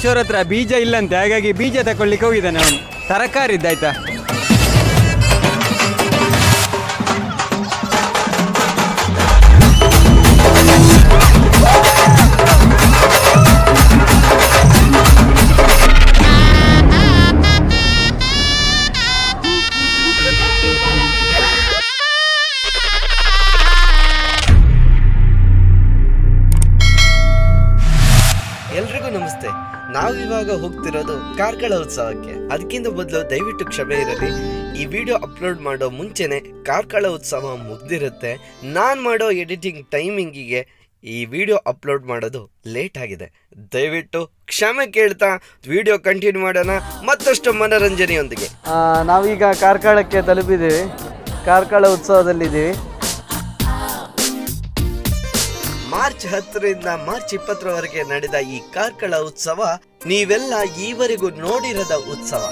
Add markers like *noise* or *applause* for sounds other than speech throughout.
ಕಿಶೋರ್ ಹತ್ರ ಬೀಜ ಇಲ್ಲಂತೆ ಹಾಗಾಗಿ ಬೀಜ ತಕೊಳ್ಳಿಕ್ಕೆ ಹೋಗಿದ್ದಾನೆ ಅವನು. ತರಕಾರಿ ಹೋಗ್ತಿರೋದು ಕಾರ್ಕಳ ಉತ್ಸವಕ್ಕೆ. ಅದಕ್ಕಿಂತ ಬದಲು ದಯವಿಟ್ಟು ಕ್ಷಮೆ ಇರಲಿ. ಈ ವಿಡಿಯೋ ಅಪ್ಲೋಡ್ ಮಾಡೋ ಮುಂಚೆನೆ ಕಾರ್ಕಳ ಉತ್ಸವ ಮುಗ್ದಿರುತ್ತೆ. ನಾನು ಮಾಡೋ ಎಡಿಟಿಂಗ್ ಟೈಮಿಂಗಿಗೆ ಈ ವಿಡಿಯೋ ಅಪ್ಲೋಡ್ ಮಾಡೋದು ಲೇಟ್ ಆಗಿದೆ. ದಯವಿಟ್ಟು ಕ್ಷಮೆ ಕೇಳ್ತಾ ವಿಡಿಯೋ ಕಂಟಿನ್ಯೂ ಮಾಡೋಣ. ಮತ್ತಷ್ಟು ಮನೋರಂಜನೆಯೊಂದಿಗೆ. ನಾವೀಗ ಕಾರ್ಕಳಕ್ಕೆ ತಲುಪಿದ್ದೀವಿ. ಕಾರ್ಕಳ ಉತ್ಸವದಲ್ಲಿದ್ದೀವಿ. ಮಾರ್ಚ್ ಹತ್ತರಿಂದ ಮಾರ್ಚ್ ಇಪ್ಪತ್ತರವರೆಗೆ ನಡೆದ ಈ ಕಾರ್ಕಳ ಉತ್ಸವ ನೀವೆಲ್ಲ ಈವರೆಗೂ ನೋಡಿರದ ಉತ್ಸವ.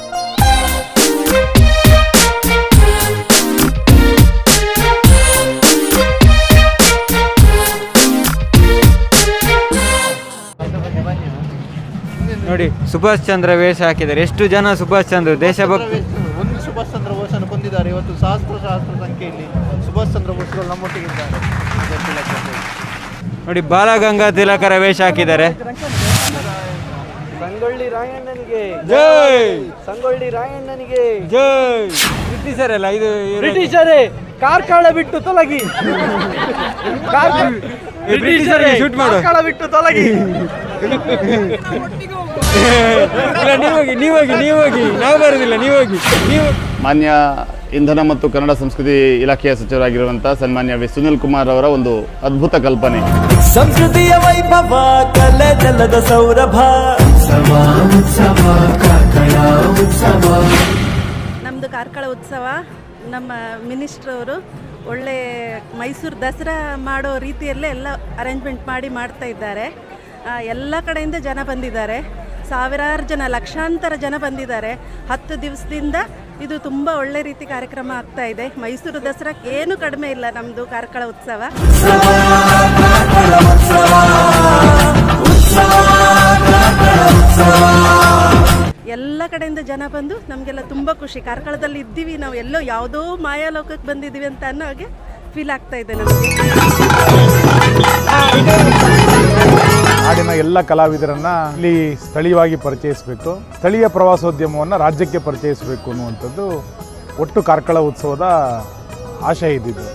ನೋಡಿ ಸುಭಾಷ್ ಚಂದ್ರ ವೇಷ ಹಾಕಿದ್ದಾರೆ. ಎಷ್ಟು ಜನ ಸುಭಾಷ್ ಚಂದ್ರ ದೇಶಭಕ್ತ? ಒಂದು ಸುಭಾಷ್ ಚಂದ್ರ ಬೋಸನ್ನು ಹೊಂದಿದ್ದಾರೆ. ಇವತ್ತು ಸಹಸ್ರ ಸಹಸ್ರ ಸಂಖ್ಯೆಯಲ್ಲಿ ಸುಭಾಷ್ ಚಂದ್ರ ಬೋಸ್ಗಳು ನಮ್ಮೊಟ್ಟಿಗಿದ್ದಾರೆ. ನೋಡಿ ಬಾಲಗಂಗಾ ತಿಲಕರ ವೇಷ ಹಾಕಿದ್ದಾರೆ. ಸಂಗೊಳ್ಳಿ ರಾಯಣ್ಣನಿಗೆ. ಜೈ! ಸಂಗೊಳ್ಳಿ ರಾಯಣ್ಣನಿಗೆ. ಜೈ! ಬ್ರಿಟಿಷರಲ್ಲ ಇದು ಬ್ರಿಟಿಷರೇ ಕಾರ್ಕಳ ಬಿಟ್ಟು ತೊಲಗಿ. ಬ್ರಿಟಿಷರಿಗೆ ಶೂಟ್ ಮಾಡು. ಕಾರ್ಕಳ ಬಿಟ್ಟು ತೊಲಗಿ. ಇಲ್ಲ ನೀವಾಗಿ ನೀವಾಗಿ ನೀವೋಗಿ ನಾವು ಬರೋದಿಲ್ಲ ನೀವೋಗಿ ನೀವು ಮಾನ್ಯ ಇಂಧನ ಮತ್ತು ಕನ್ನಡ ಸಂಸ್ಕೃತಿ ಇಲಾಖೆಯ ಸಚಿವರಾಗಿರುವಂತಹ ಸನ್ಮಾನ್ಯ ವಿ. ಸುನಿಲ್ ಕುಮಾರ್ ಅವರ ಒಂದು ಅದ್ಭುತ ಕಲ್ಪನೆ. ಸಂಸ್ಕೃತಿಯ ವೈಭವ ಕಲೆ ಜಲದ ಸೌರಭ. ನಮ್ದು ಕಾರ್ಕಳ ಉತ್ಸವ. ನಮ್ಮ ಮಿನಿಸ್ಟರ್ ಅವರು ಒಳ್ಳೆ ಮೈಸೂರು ದಸರಾ ಮಾಡೋ ರೀತಿಯಲ್ಲೇ ಎಲ್ಲ ಅರೇಂಜ್ಮೆಂಟ್ ಮಾಡಿ ಮಾಡ್ತಾ ಇದ್ದಾರೆ. ಎಲ್ಲ ಕಡೆಯಿಂದ ಜನ ಬಂದಿದ್ದಾರೆ. ಸಾವಿರಾರು ಜನ ಲಕ್ಷಾಂತರ ಜನ ಬಂದಿದ್ದಾರೆ. ಹತ್ತು ದಿವಸದಿಂದ ಇದು ತುಂಬ ಒಳ್ಳೆ ರೀತಿ ಕಾರ್ಯಕ್ರಮ ಆಗ್ತಾ ಇದೆ. ಮೈಸೂರು ದಸರಾಕ್ಕೆ ಏನು ಕಡಿಮೆ ಇಲ್ಲ ನಮ್ಮದು ಕಾರ್ಕಳ ಉತ್ಸವ. ಎಲ್ಲ ಕಡೆಯಿಂದ ಜನ ಬಂದು ನಮಗೆಲ್ಲ ತುಂಬ ಖುಷಿ. ಕಾರ್ಕಳದಲ್ಲಿ ಇದ್ದೀವಿ, ನಾವು ಎಲ್ಲೋ ಯಾವುದೋ ಮಾಯಾಲೋಕಕ್ಕೆ ಬಂದಿದ್ದೀವಿ ಅಂತ ಅನ್ನೋ ಹಾಗೆ ಫೀಲ್ ಆಗ್ತಾ ಇದೆ ನಮಗೆ. ನಾಡಿನ ಎಲ್ಲ ಕಲಾವಿದರನ್ನ ಇಲ್ಲಿ ಸ್ಥಳೀಯವಾಗಿ ಪರಿಚಯಿಸಬೇಕು ಸ್ಥಳೀಯ ಪ್ರವಾಸೋದ್ಯಮವನ್ನು ರಾಜ್ಯಕ್ಕೆ ಪರಿಚಯಿಸಬೇಕು ಅನ್ನುವಂಥದ್ದು ಒಟ್ಟು ಕಾರ್ಕಳ ಉತ್ಸವದ ಆಶಯ ಇದ್ದಿದ್ದು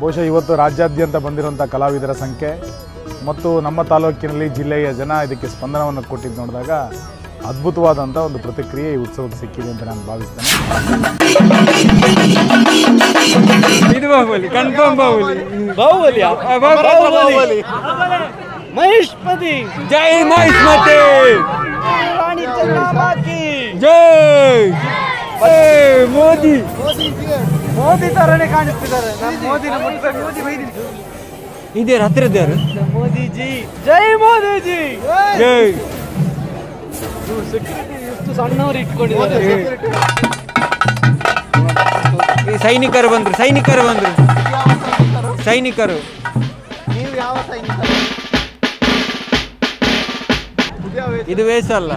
ಬಹುಶಃ ಇವತ್ತು ರಾಜ್ಯಾದ್ಯಂತ ಬಂದಿರುವಂಥ ಕಲಾವಿದರ ಸಂಖ್ಯೆ ಮತ್ತು ನಮ್ಮ ತಾಲೂಕಿನಲ್ಲಿ ಜಿಲ್ಲೆಯ ಜನ ಇದಕ್ಕೆ ಸ್ಪಂದನವನ್ನು ಕೊಟ್ಟಿದ್ದು ನೋಡಿದಾಗ ಅದ್ಭುತವಾದಂಥ ಒಂದು ಪ್ರತಿಕ್ರಿಯೆ ಈ ಉತ್ಸವಕ್ಕೆ ಸಿಕ್ಕಿದೆ ಅಂತ ನಾನು ಭಾವಿಸ್ತೇನೆ ಮಹೇಶ್ಪತಿ ಜೈ ಮಹೇಶ್ ಮತ್ತೆ ರಾಣಿ ಚೆನ್ನಮ್ಮ ಜೈ. ಏ, ಮೋದಿ. ಮೋದಿ ತರನೇ ಕಾಣಿಸ್ತಿದ್ದಾರೆ. ನಮ್ಮ ಮೋದಿನ ಮುಟ್ಬೇಕು ಮೋದಿ ಬೈದಿದ್ದು ಇದ್ಯಾರು ಹತ್ತಿರದ್ಯಾರು ಮೋದಿಜಿ. ಜೈ ಮೋದಿಜಿ. ಜೈ. ಸೆಕ್ಯೂರಿಟಿ ಎಷ್ಟು ಸಣ್ಣವರು ಇಟ್ಕೊಂಡಿದ್ದಾರೆ. ಈ ಸೈನಿಕರು ಬಂದ್ರು ಸೈನಿಕರು ಬಂದ್ರು. ಸೈನಿಕರು? ನೀವು ಯಾವ ಸೈನಿಕ ಇದು ವೇಷ ಅಲ್ಲ.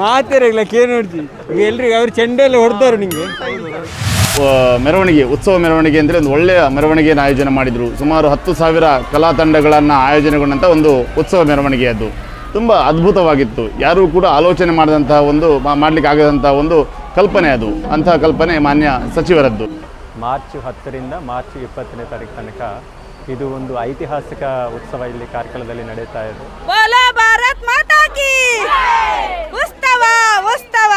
ಮಾತಿರಲ್ಲ ಕೇ ನೋಡ್ತಿ. ಈಗ ಎಲ್ರಿಗೂ ಅವ್ರು ಚೆಂಡೆಲ್ಲ ಹೊಡೆದವ್ರು ನಿಂಗೆ. ಮೆರವಣಿಗೆ ಉತ್ಸವ ಮೆರವಣಿಗೆ ಅಂದರೆ ಒಂದು ಒಳ್ಳೆಯ ಮೆರವಣಿಗೆಯನ್ನು ಆಯೋಜನೆ ಮಾಡಿದರು. ಸುಮಾರು ಹತ್ತು ಸಾವಿರ ಕಲಾ ತಂಡಗಳನ್ನು ಆಯೋಜನೆಗೊಂಡಂಥ ಒಂದು ಉತ್ಸವ ಮೆರವಣಿಗೆ ಅದು. ತುಂಬ ಅದ್ಭುತವಾಗಿತ್ತು. ಯಾರೂ ಕೂಡ ಆಲೋಚನೆ ಮಾಡಿದಂತಹ ಒಂದು ಮಾಡಲಿಕ್ಕೆ ಮಾಡ್ಲಿಕ್ಕೆ ಆಗದಂತಹ ಒಂದು ಕಲ್ಪನೆ ಅದು. ಅಂತಹ ಕಲ್ಪನೆ ಮಾನ್ಯ ಸಚಿವರದ್ದು. ಮಾರ್ಚ್ ಹತ್ತರಿಂದ ಮಾರ್ಚ್ ಇಪ್ಪತ್ತನೇ ತಾರೀಕು ತನಕ ಇದು ಒಂದು ಐತಿಹಾಸಿಕ ಉತ್ಸವ ಇಲ್ಲಿ ಕಾರ್ಕಳದಲ್ಲಿ ನಡೀತಾ ಇದೆ. ಬೋಲೋ ಭಾರತ್ ಮಾತಾ ಕಿ! ಉತ್ಸವ ಉತ್ಸವ!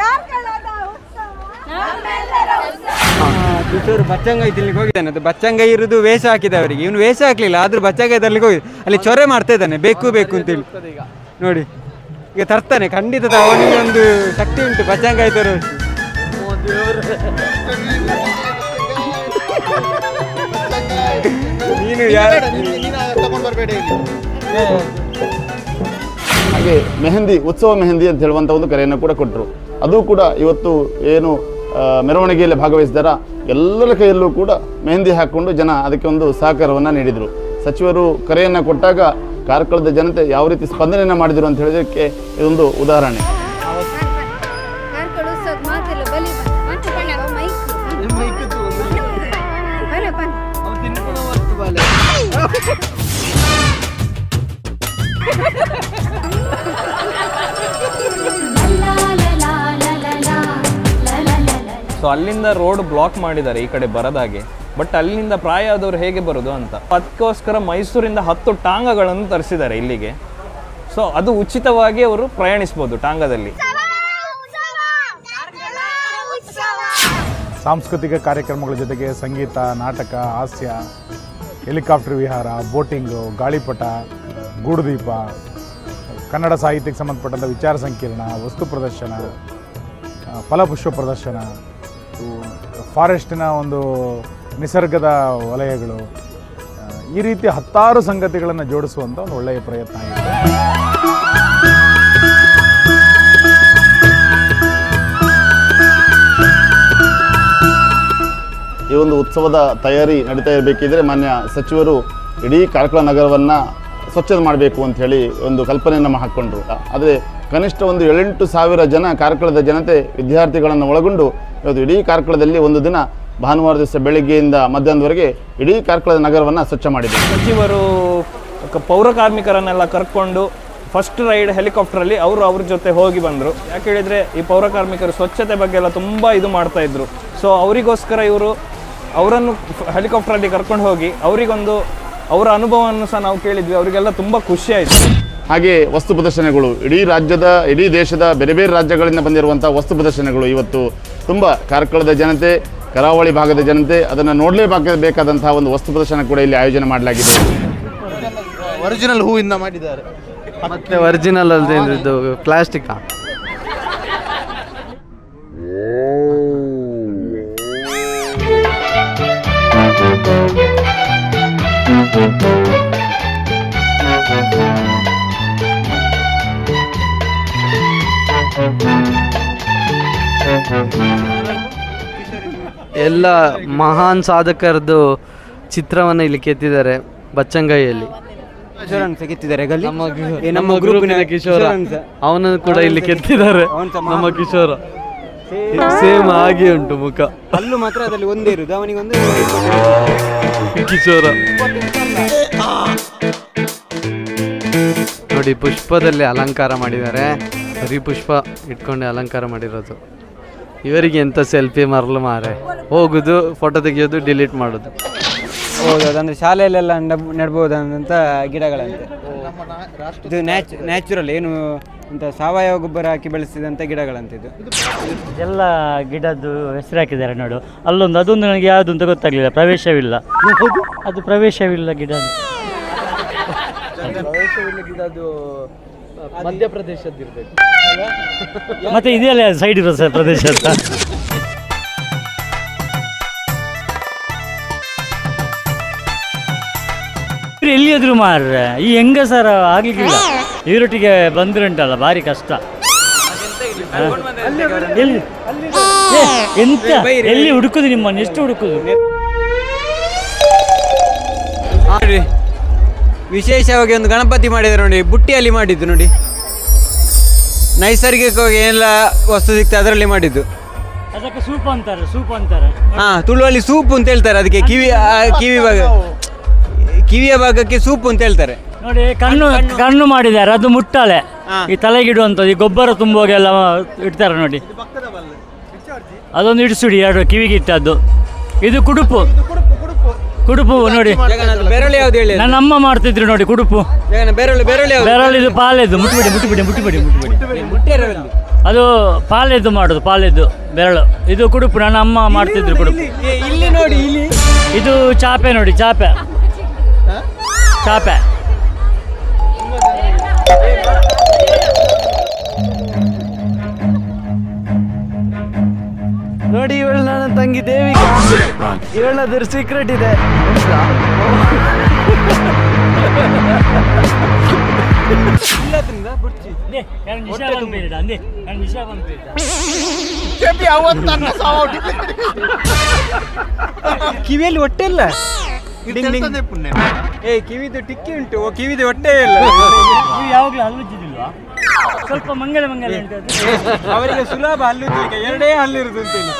ಕಾರ್ಕಳದ ಕಿಶೋರ್ ಬಚ್ಚಂಗಾಯಿ ತಿನ್ಲಿಕ್ಕೆ ಹೋಗಿದ್ದಾನೆ. ಅದು ಬಚ್ಚಂಗಾಯಿ ಇರುದು ವೇಷ ಹಾಕಿದೆ ಅವರಿಗೆ. ಇವನು ವೇಷ ಹಾಕ್ಲಿಲ್ಲ ಆದ್ರೂ ಬಚ್ಚಂಗಾಯಿ ತರ್ಲಿಕ್ಕೆ ಹೋಗಿ ಅಲ್ಲಿ ಚೊರೆ ಮಾಡ್ತಾ ಇದ್ದಾನೆ. ಬೇಕು ಬೇಕು ಅಂತೇಳಿ ನೋಡಿ. ಈಗ ತರ್ತಾನೆ. ಖಂಡಿತ ಅವನಿಗೆ ಒಂದು ಶಕ್ತಿ ಉಂಟು ಬಚ್ಚಂಗಾಯಿ ತರೋ ನೀನು ಯಾರು? ತಗೊಂಡು ಬರಬೇಡ ಇಲ್ಲಿ. ಹಾಗೆ ಮೆಹಂದಿ ಉತ್ಸವ ಮೆಹಂದಿ ಅಂತ ಹೇಳುವಂಥ ಒಂದು ಕರೆಯನ್ನು ಕೂಡ ಕೊಟ್ಟರು ಅದು ಕೂಡ ಇವತ್ತು ಏನು ಮೆರವಣಿಗೆಯಲ್ಲಿ ಭಾಗವಹಿಸಿದಾರ ಎಲ್ಲರ ಕೈಯಲ್ಲೂ ಕೂಡ ಮೆಹಂದಿ ಹಾಕ್ಕೊಂಡು ಜನ ಅದಕ್ಕೆ ಒಂದು ಸಹಕಾರವನ್ನು ನೀಡಿದರು. ಸಚಿವರು ಕರೆಯನ್ನು ಕೊಟ್ಟಾಗ ಕಾರ್ಕಳದ ಜನತೆ ಯಾವ ರೀತಿ ಸ್ಪಂದನೆಯನ್ನು ಮಾಡಿದರು ಅಂತ ಹೇಳೋದಕ್ಕೆ ಇದೊಂದು ಉದಾಹರಣೆ. ಸೊ ಅಲ್ಲಿಂದ ರೋಡ್ ಬ್ಲಾಕ್ ಮಾಡಿದ್ದಾರೆ ಈ ಕಡೆ ಬರದಾಗೆ ಬಟ್ ಅಲ್ಲಿಂದ ಪ್ರಾಯ ಆದವ್ರು ಹೇಗೆ ಬರೋದು ಅಂತ? ಅದಕ್ಕೋಸ್ಕರ ಮೈಸೂರಿಂದ ಹತ್ತು ಟಾಂಗಗಳನ್ನು ತರಿಸಿದ್ದಾರೆ ಇಲ್ಲಿಗೆ. ಸೊ ಅದು ಉಚಿತವಾಗಿ ಅವರು ಪ್ರಯಾಣಿಸ್ಬೋದು ಟಾಂಗದಲ್ಲಿ. ಸಾಂಸ್ಕೃತಿಕ ಕಾರ್ಯಕ್ರಮಗಳ ಜೊತೆಗೆ ಸಂಗೀತ, ನಾಟಕ, ಹಾಸ್ಯ, ಹೆಲಿಕಾಪ್ಟರ್ ವಿಹಾರ, ಬೋಟಿಂಗು, ಗಾಳಿಪಟ, ಗೂಡುದೀಪ, ಕನ್ನಡ ಸಾಹಿತ್ಯಕ್ಕೆ ಸಂಬಂಧಪಟ್ಟಂಥ ವಿಚಾರ ಸಂಕಿರಣ, ವಸ್ತು ಪ್ರದರ್ಶನ ಫಲಪುಷ್ಪ ಪ್ರದರ್ಶನ ಫಾರೆಸ್ಟಿನ ಒಂದು ನಿಸರ್ಗದ ವಲಯಗಳು ಈ ರೀತಿ ಹತ್ತಾರು ಸಂಗತಿಗಳನ್ನು ಜೋಡಿಸುವಂಥ ಒಂದು ಒಳ್ಳೆಯ ಪ್ರಯತ್ನ ಆಗಿದೆ. ಈ ಒಂದು ಉತ್ಸವದ ತಯಾರಿ ನಡೀತಾ ಇರಬೇಕಿದ್ರೆ ಮಾನ್ಯ ಸಚಿವರು ಇಡೀ ಕಾರ್ಕಳ ನಗರವನ್ನು ಸ್ವಚ್ಛ ಮಾಡಬೇಕು ಅಂತ ಹೇಳಿ ಒಂದು ಕಲ್ಪನೆಯನ್ನು ಹಾಕ್ಕೊಂಡ್ರು. ಆದರೆ ಕನಿಷ್ಠ ಒಂದು ಏಳೆಂಟು ಸಾವಿರ ಜನ ಕಾರ್ಕಳದ ಜನತೆ ವಿದ್ಯಾರ್ಥಿಗಳನ್ನು ಒಳಗೊಂಡು ಇವತ್ತು ಇಡೀ ಕಾರ್ಕಳದಲ್ಲಿ ಒಂದು ದಿನ ಭಾನುವಾರ ದಿವಸ ಬೆಳಗ್ಗೆಯಿಂದ ಮಧ್ಯಾಹ್ನದವರೆಗೆ ಇಡೀ ಕಾರ್ಕಳದ ನಗರವನ್ನು ಸ್ವಚ್ಛ ಮಾಡಿದರು ಸಚಿವರು ಪೌರ ಕಾರ್ಮಿಕರನ್ನೆಲ್ಲ ಕರ್ಕೊಂಡು ಫಸ್ಟ್ ರೈಡ್ ಹೆಲಿಕಾಪ್ಟರಲ್ಲಿ ಅವರು ಅವ್ರ ಜೊತೆ ಹೋಗಿ ಬಂದರು. ಯಾಕೆ ಹೇಳಿದರೆ ಈ ಪೌರ ಕಾರ್ಮಿಕರು ಸ್ವಚ್ಛತೆ ಬಗ್ಗೆ ಎಲ್ಲ ತುಂಬ ಇದು ಮಾಡ್ತಾ ಇದ್ರು. ಸೊ ಅವರಿಗೋಸ್ಕರ ಇವರು ಅವರನ್ನು ಹೆಲಿಕಾಪ್ಟರಲ್ಲಿ ಕರ್ಕೊಂಡು ಹೋಗಿ ಅವರಿಗೊಂದು ಅವರ ಅನುಭವವನ್ನು ಸಹ ನಾವು ಕೇಳಿದ್ವಿ. ಅವರಿಗೆಲ್ಲ ತುಂಬ ಖುಷಿ ಆಯಿತು. ಹಾಗೆ ವಸ್ತು ಪ್ರದರ್ಶನಗಳು. ಇಡೀ ರಾಜ್ಯದ ಇಡೀ ದೇಶದ ಬೇರೆ ಬೇರೆ ರಾಜ್ಯಗಳಿಂದ ಬಂದಿರುವಂಥ ವಸ್ತು ಪ್ರದರ್ಶನಗಳು ಇವತ್ತು ತುಂಬ ಕಾರ್ಕಳದ ಜನತೆ ಕರಾವಳಿ ಭಾಗದ ಜನತೆ ಅದನ್ನು ನೋಡಲೇಬೇಕಾದಂತಹ ಒಂದು ವಸ್ತು ಪ್ರದರ್ಶನ ಕೂಡ ಇಲ್ಲಿ ಆಯೋಜನೆ ಮಾಡಲಾಗಿದೆ. ಒರಿಜಿನಲ್ ಹೂವಿಂದ ಮಾಡಿದ್ದಾರೆ. ಮತ್ತೆ ಒರಿಜಿನಲ್ ಅಲ್ಲದೆ ಇದು ಪ್ಲಾಸ್ಟಿಕ್ ಎಲ್ಲ ಮಹಾನ್ ಸಾಧಕರದ್ದು ಚಿತ್ರವನ್ನು ಇಲ್ಲಿ ಕೆತ್ತಿದ್ದಾರೆ ಸಹ ಕೆತ್ತಿದ್ದಾರೆ ನಮ್ಮ ಕಿಶೋರ- ಗ್ರೂಪಿನ ಅವನನ್ನು ಕೂಡ ಇಲ್ಲಿ ಕೆತ್ತಿದ್ದಾರೆ. ನಮ್ಮ ಕಿಶೋರ. ಸೇಮ್ ಹಾಗೆ ಉಂಟು ಮುಖ. ಅಲ್ಲೂ ಮಾತ್ರ ಅದರಲ್ಲಿ ಒಂದೇ ಇರುದು. ಅವನಿಗೆ ಒಂದು ಕಿಶೋರ. ನೋಡಿ ಪುಷ್ಪದಲ್ಲಿ ಅಲಂಕಾರ ಮಾಡಿದ್ದಾರೆ. ಬರೀ ಪುಷ್ಪ ಇಟ್ಕೊಂಡು ಅಲಂಕಾರ ಮಾಡಿರೋದು. ಇವರಿಗೆ ಎಂತ ಸೆಲ್ಫಿ ಮರಲು ಮಾರೆ. ಹೋಗುದು ಫೋಟೋ ತೆಗಿಯೋದು ಡಿಲೀಟ್ ಮಾಡೋದು. ಹೌದು ಅಂದ್ರೆ ಶಾಲೆಯಲ್ಲೆಲ್ಲ ನಡ್- ನೆಡ್ಬೋದಂತ ಗಿಡಗಳಂತೆ. ಇದು ನ್ಯಾಚ್ ನ್ಯಾಚುರಲ್ ಏನು ಅಂತ ಸಾವಯವ ಗೊಬ್ಬರ ಹಾಕಿ ಬೆಳೆಸಿದಂಥ ಗಿಡಗಳಂತೆ ಇದು. ಎಲ್ಲ ಗಿಡದ್ದು ಹೆಸರು ಹಾಕಿದ್ದಾರೆ ನೋಡು. ಅಲ್ಲೊಂದು ಅದೊಂದು ನನಗೆ ಯಾವುದು ಅಂತ ಗೊತ್ತಾಗಲಿಲ್ಲ. ಪ್ರವೇಶವಿಲ್ಲ. ಅದು ಪ್ರವೇಶವಿಲ್ಲ ಗಿಡ ಮಧ್ಯಪ್ರದೇಶದ್ದಿರ್ಬೇಕು *laughs* ಮತ್ತೆ ಇದೆಯಲ್ಲ ಸೈಡ್ ಇರೋ ಸರ್ ಪ್ರದೇಶ ಅಂತ. ಎಲ್ಲಿಯಾದ್ರು ಮಾರ್ರೆ ಈ ಹೆಂಗ ಸರ್ ಆಗ್ಲಿಕ್ಕಿಲ್ಲ. ಇವರೊಟ್ಟಿಗೆ ಬಂದ್ರುಂಟಲ್ಲ ಭಾರಿ ಕಷ್ಟ? ಎಲ್ಲಿ? ಎಂತ? ಎಲ್ಲಿ ಹುಡುಕುದು ನಿಮ್ಮನ್ನು? ಎಷ್ಟು ಹುಡುಕುದು? ವಿಶೇಷವಾಗಿ ಒಂದು ಗಣಪತಿ ಮಾಡಿದ್ರು ನೋಡಿ ಬುಟ್ಟಿಯಲ್ಲಿ ಮಾಡಿದ್ದು ನೋಡಿ. ನೈಸರ್ಗಿಕವಾಗಿ ಏನೆಲ್ಲ ವಸ್ತು ಸಿಗ್ತದೆ ಅದರಲ್ಲಿ ಮಾಡಿದ್ದು. ಅದಕ್ಕೆ ಸೂಪ್ ಅಂತಾರೆ ಸೂಪ್ ಅಂತಾರೆ. ಹಾ ತುಳುವಲ್ಲಿ ಸೂಪ್ ಅಂತ ಹೇಳ್ತಾರೆ ಅದಕ್ಕೆ ಕಿವಿ ಕಿವಿ ಭಾಗ ಕಿವಿಯ ಭಾಗಕ್ಕೆ ಸೂಪ್ ಅಂತ ಹೇಳ್ತಾರೆ. ನೋಡಿ ಕಣ್ಣು ಕಣ್ಣು ಮಾಡಿದ್ದಾರೆ ಅದು ಮುಟ್ಟಾಳೆ ಈ ತಲೆಗಿಡುವಂಥದ್ದು ಈ ಗೊಬ್ಬರ ತುಂಬುವಾಗೆಲ್ಲ ಇಡ್ತಾರೆ ನೋಡಿ. ಅದೊಂದು ಇಡಿಸುಡಿ ಎರಡು ಕಿವಿಗಿಟ್ಟದ್ದು. ಇದು ಕುಡುಪು. ಕುಡುಪು ನೋಡಿ. ಬೆರಳು ಯಾವ್ದು ಹೇಳಿ? ಅದು? ನನ್ನ ಅಮ್ಮ ಮಾಡ್ತಿದ್ರು ನೋಡಿ ಕುಡುಪು. ಬೆರಳು ಬೆರಳು ಬೆರಳಿದು ಪಾಲೆದು. ಮುಟ್ಬಿಡಿ ಮುಟ್ಟಿಬಿಡಿ ಮುಟ್ಬಿಡಿ ಮುಟ್ಟಿಬಿಡಿ ಮುಟ್ಟಿರಲ್ಲ ಅದು ಪಾಲೆದ್ದು ಮಾಡೋದು ಪಾಲೆದ್ದು ಬೆರಳು. ಇದು ಕುಡುಪು ನನ್ನ ಅಮ್ಮ ಮಾಡ್ತಿದ್ರು ಕುಡುಪು. ಇಲ್ಲಿ. ನೋಡಿ ಇಲ್ಲಿ. ಇದು ಚಾಪೆ ನೋಡಿ ಚಾಪೆ. ಚಾಪೆ. ನೋಡಿ ಇವಳು ನನ್ನ ತಂಗಿ ದೇವಿಗೆ ಇವಳದ್ರ ಸೀಕ್ರೆಟ್ ಇದೆ. ಕಿವಿಯಲ್ಲಿ ಹೊಟ್ಟೆ ಇಲ್ಲ. ಏ ಕಿವಿದು ಟಿಕ್ಕಿ ಉಂಟು. ಕಿವಿದು ಹೊಟ್ಟೆ ಇಲ್ಲ. ನೀವು ಯಾವಾಗಲೂ ಹಲ್ಲುಜ್ಜಿದಿಲ್ವಾ ಸ್ವಲ್ಪ ಮಂಗಲ ಮಂಗಲ ಉಂಟು ಅವರಿಗೆ ಸುಲಭ ಹಲ್ಲುಜ್ಜಲಿಕ್ಕೆ ಎರಡೇ ಹಲ್ಲಿರುದು ಅಂತೇಳಿ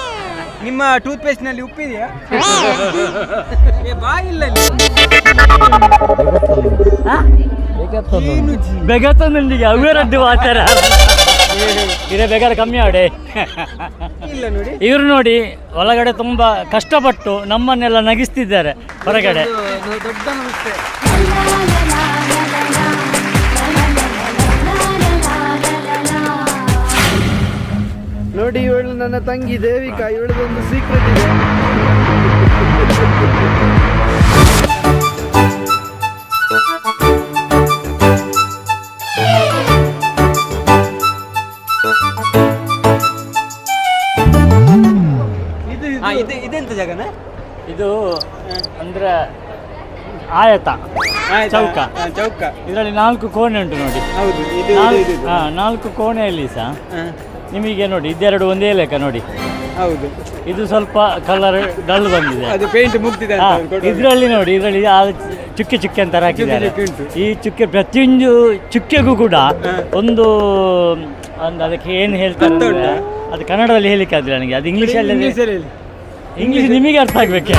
ನಿಮ್ಮ ಟೂತ್ ಪೇಸ್ಟ್ನಲ್ಲಿ ಉಪ್ಪಿದೆಯಾ? ಏ ಬಾ ಇಲ್ಲ ಇಲ್ಲಿ. ಬೆಗತನೊಂದಿಗೆ ಅವೇರದ್ದು ಆಚಾರ ಇರೇ ಬೇಗ ಕಮ್ಮಿ ಆಡೆ. ಇಲ್ಲ ನೋಡಿ. ಇವರು ನೋಡಿ ಒಳಗಡೆ ತುಂಬಾ ಕಷ್ಟಪಟ್ಟು ನಮ್ಮನ್ನೆಲ್ಲ ನಗಿಸ್ತಿದ್ದಾರೆ ಹೊರಗಡೆ. ದೊಡ್ಡ ನಮಸ್ತೆ. ನೋಡಿ ಇವಳು ನನ್ನ ತಂಗಿ ದೇವಿಕಾ ಇವಳದೊಂದು ಸೀಕ್ರೆಟ್ ಇದೆ. ಇದೆಂತ ಜಾಗನ? ಇದು ಅಂದ್ರೆ ಆಯತ. ಆಯ್ತಾ? ಚೌಕ. ಹಾ, ಚೌಕ. ಇದರಲ್ಲಿ ನಾಲ್ಕು ಕೋಣೆ ಉಂಟು ನೋಡಿ. ಹೌದು ಇದು ನಾಲ್ಕು- ಇದು, ಇದು. ಹಾ, ನಾಲ್ಕು ಕೋಣೆಯಲ್ಲಿ ಸಹ ನಿಮಗೆ ನೋಡಿ ಇದೆರಡು ಒಂದೇ ಲೆಕ್ಕ ನೋಡಿ. ಹೌದು. ಇದು ಸ್ವಲ್ಪ ಕಲರ್ ಡಲ್ ಬಂದಿದೆ. ಅದು ಪೇಂಟ್ ಮುಗ್ದಿದೆ ಇದರಲ್ಲಿ ನೋಡಿ ಇದರಲ್ಲಿ ಆ ಚುಕ್ಕೆ ಚುಕ್ಕೆ ಅಂತ ಹಾಕಿದ್ದಾರೆ. ಚುಕ್ಕೆ. ಈ ಚುಕ್ಕೆ ಪ್ರತಿಯೊಂದು ಚುಕ್ಕೆಗೂ ಕೂಡ ಒಂದು ಒಂದು ಅದಕ್ಕೆ ಏನು ಹೇಳ್ತಾರೆ ಅರ್ಥ ಅಂದ್ರೆ, ಅದು ಕನ್ನಡದಲ್ಲಿ ಹೇಳಿಕ್ಕೆ ಆದ್ರೆ ನನಗೆ ಅದು ಇಂಗ್ಲೀಷಲ್ಲಿ ಹೇಳಿ. ಇಂಗ್ಲೀಷ್ ನಿಮಗೆ ಅರ್ಥ ಆಗ್ಬೇಕೆ?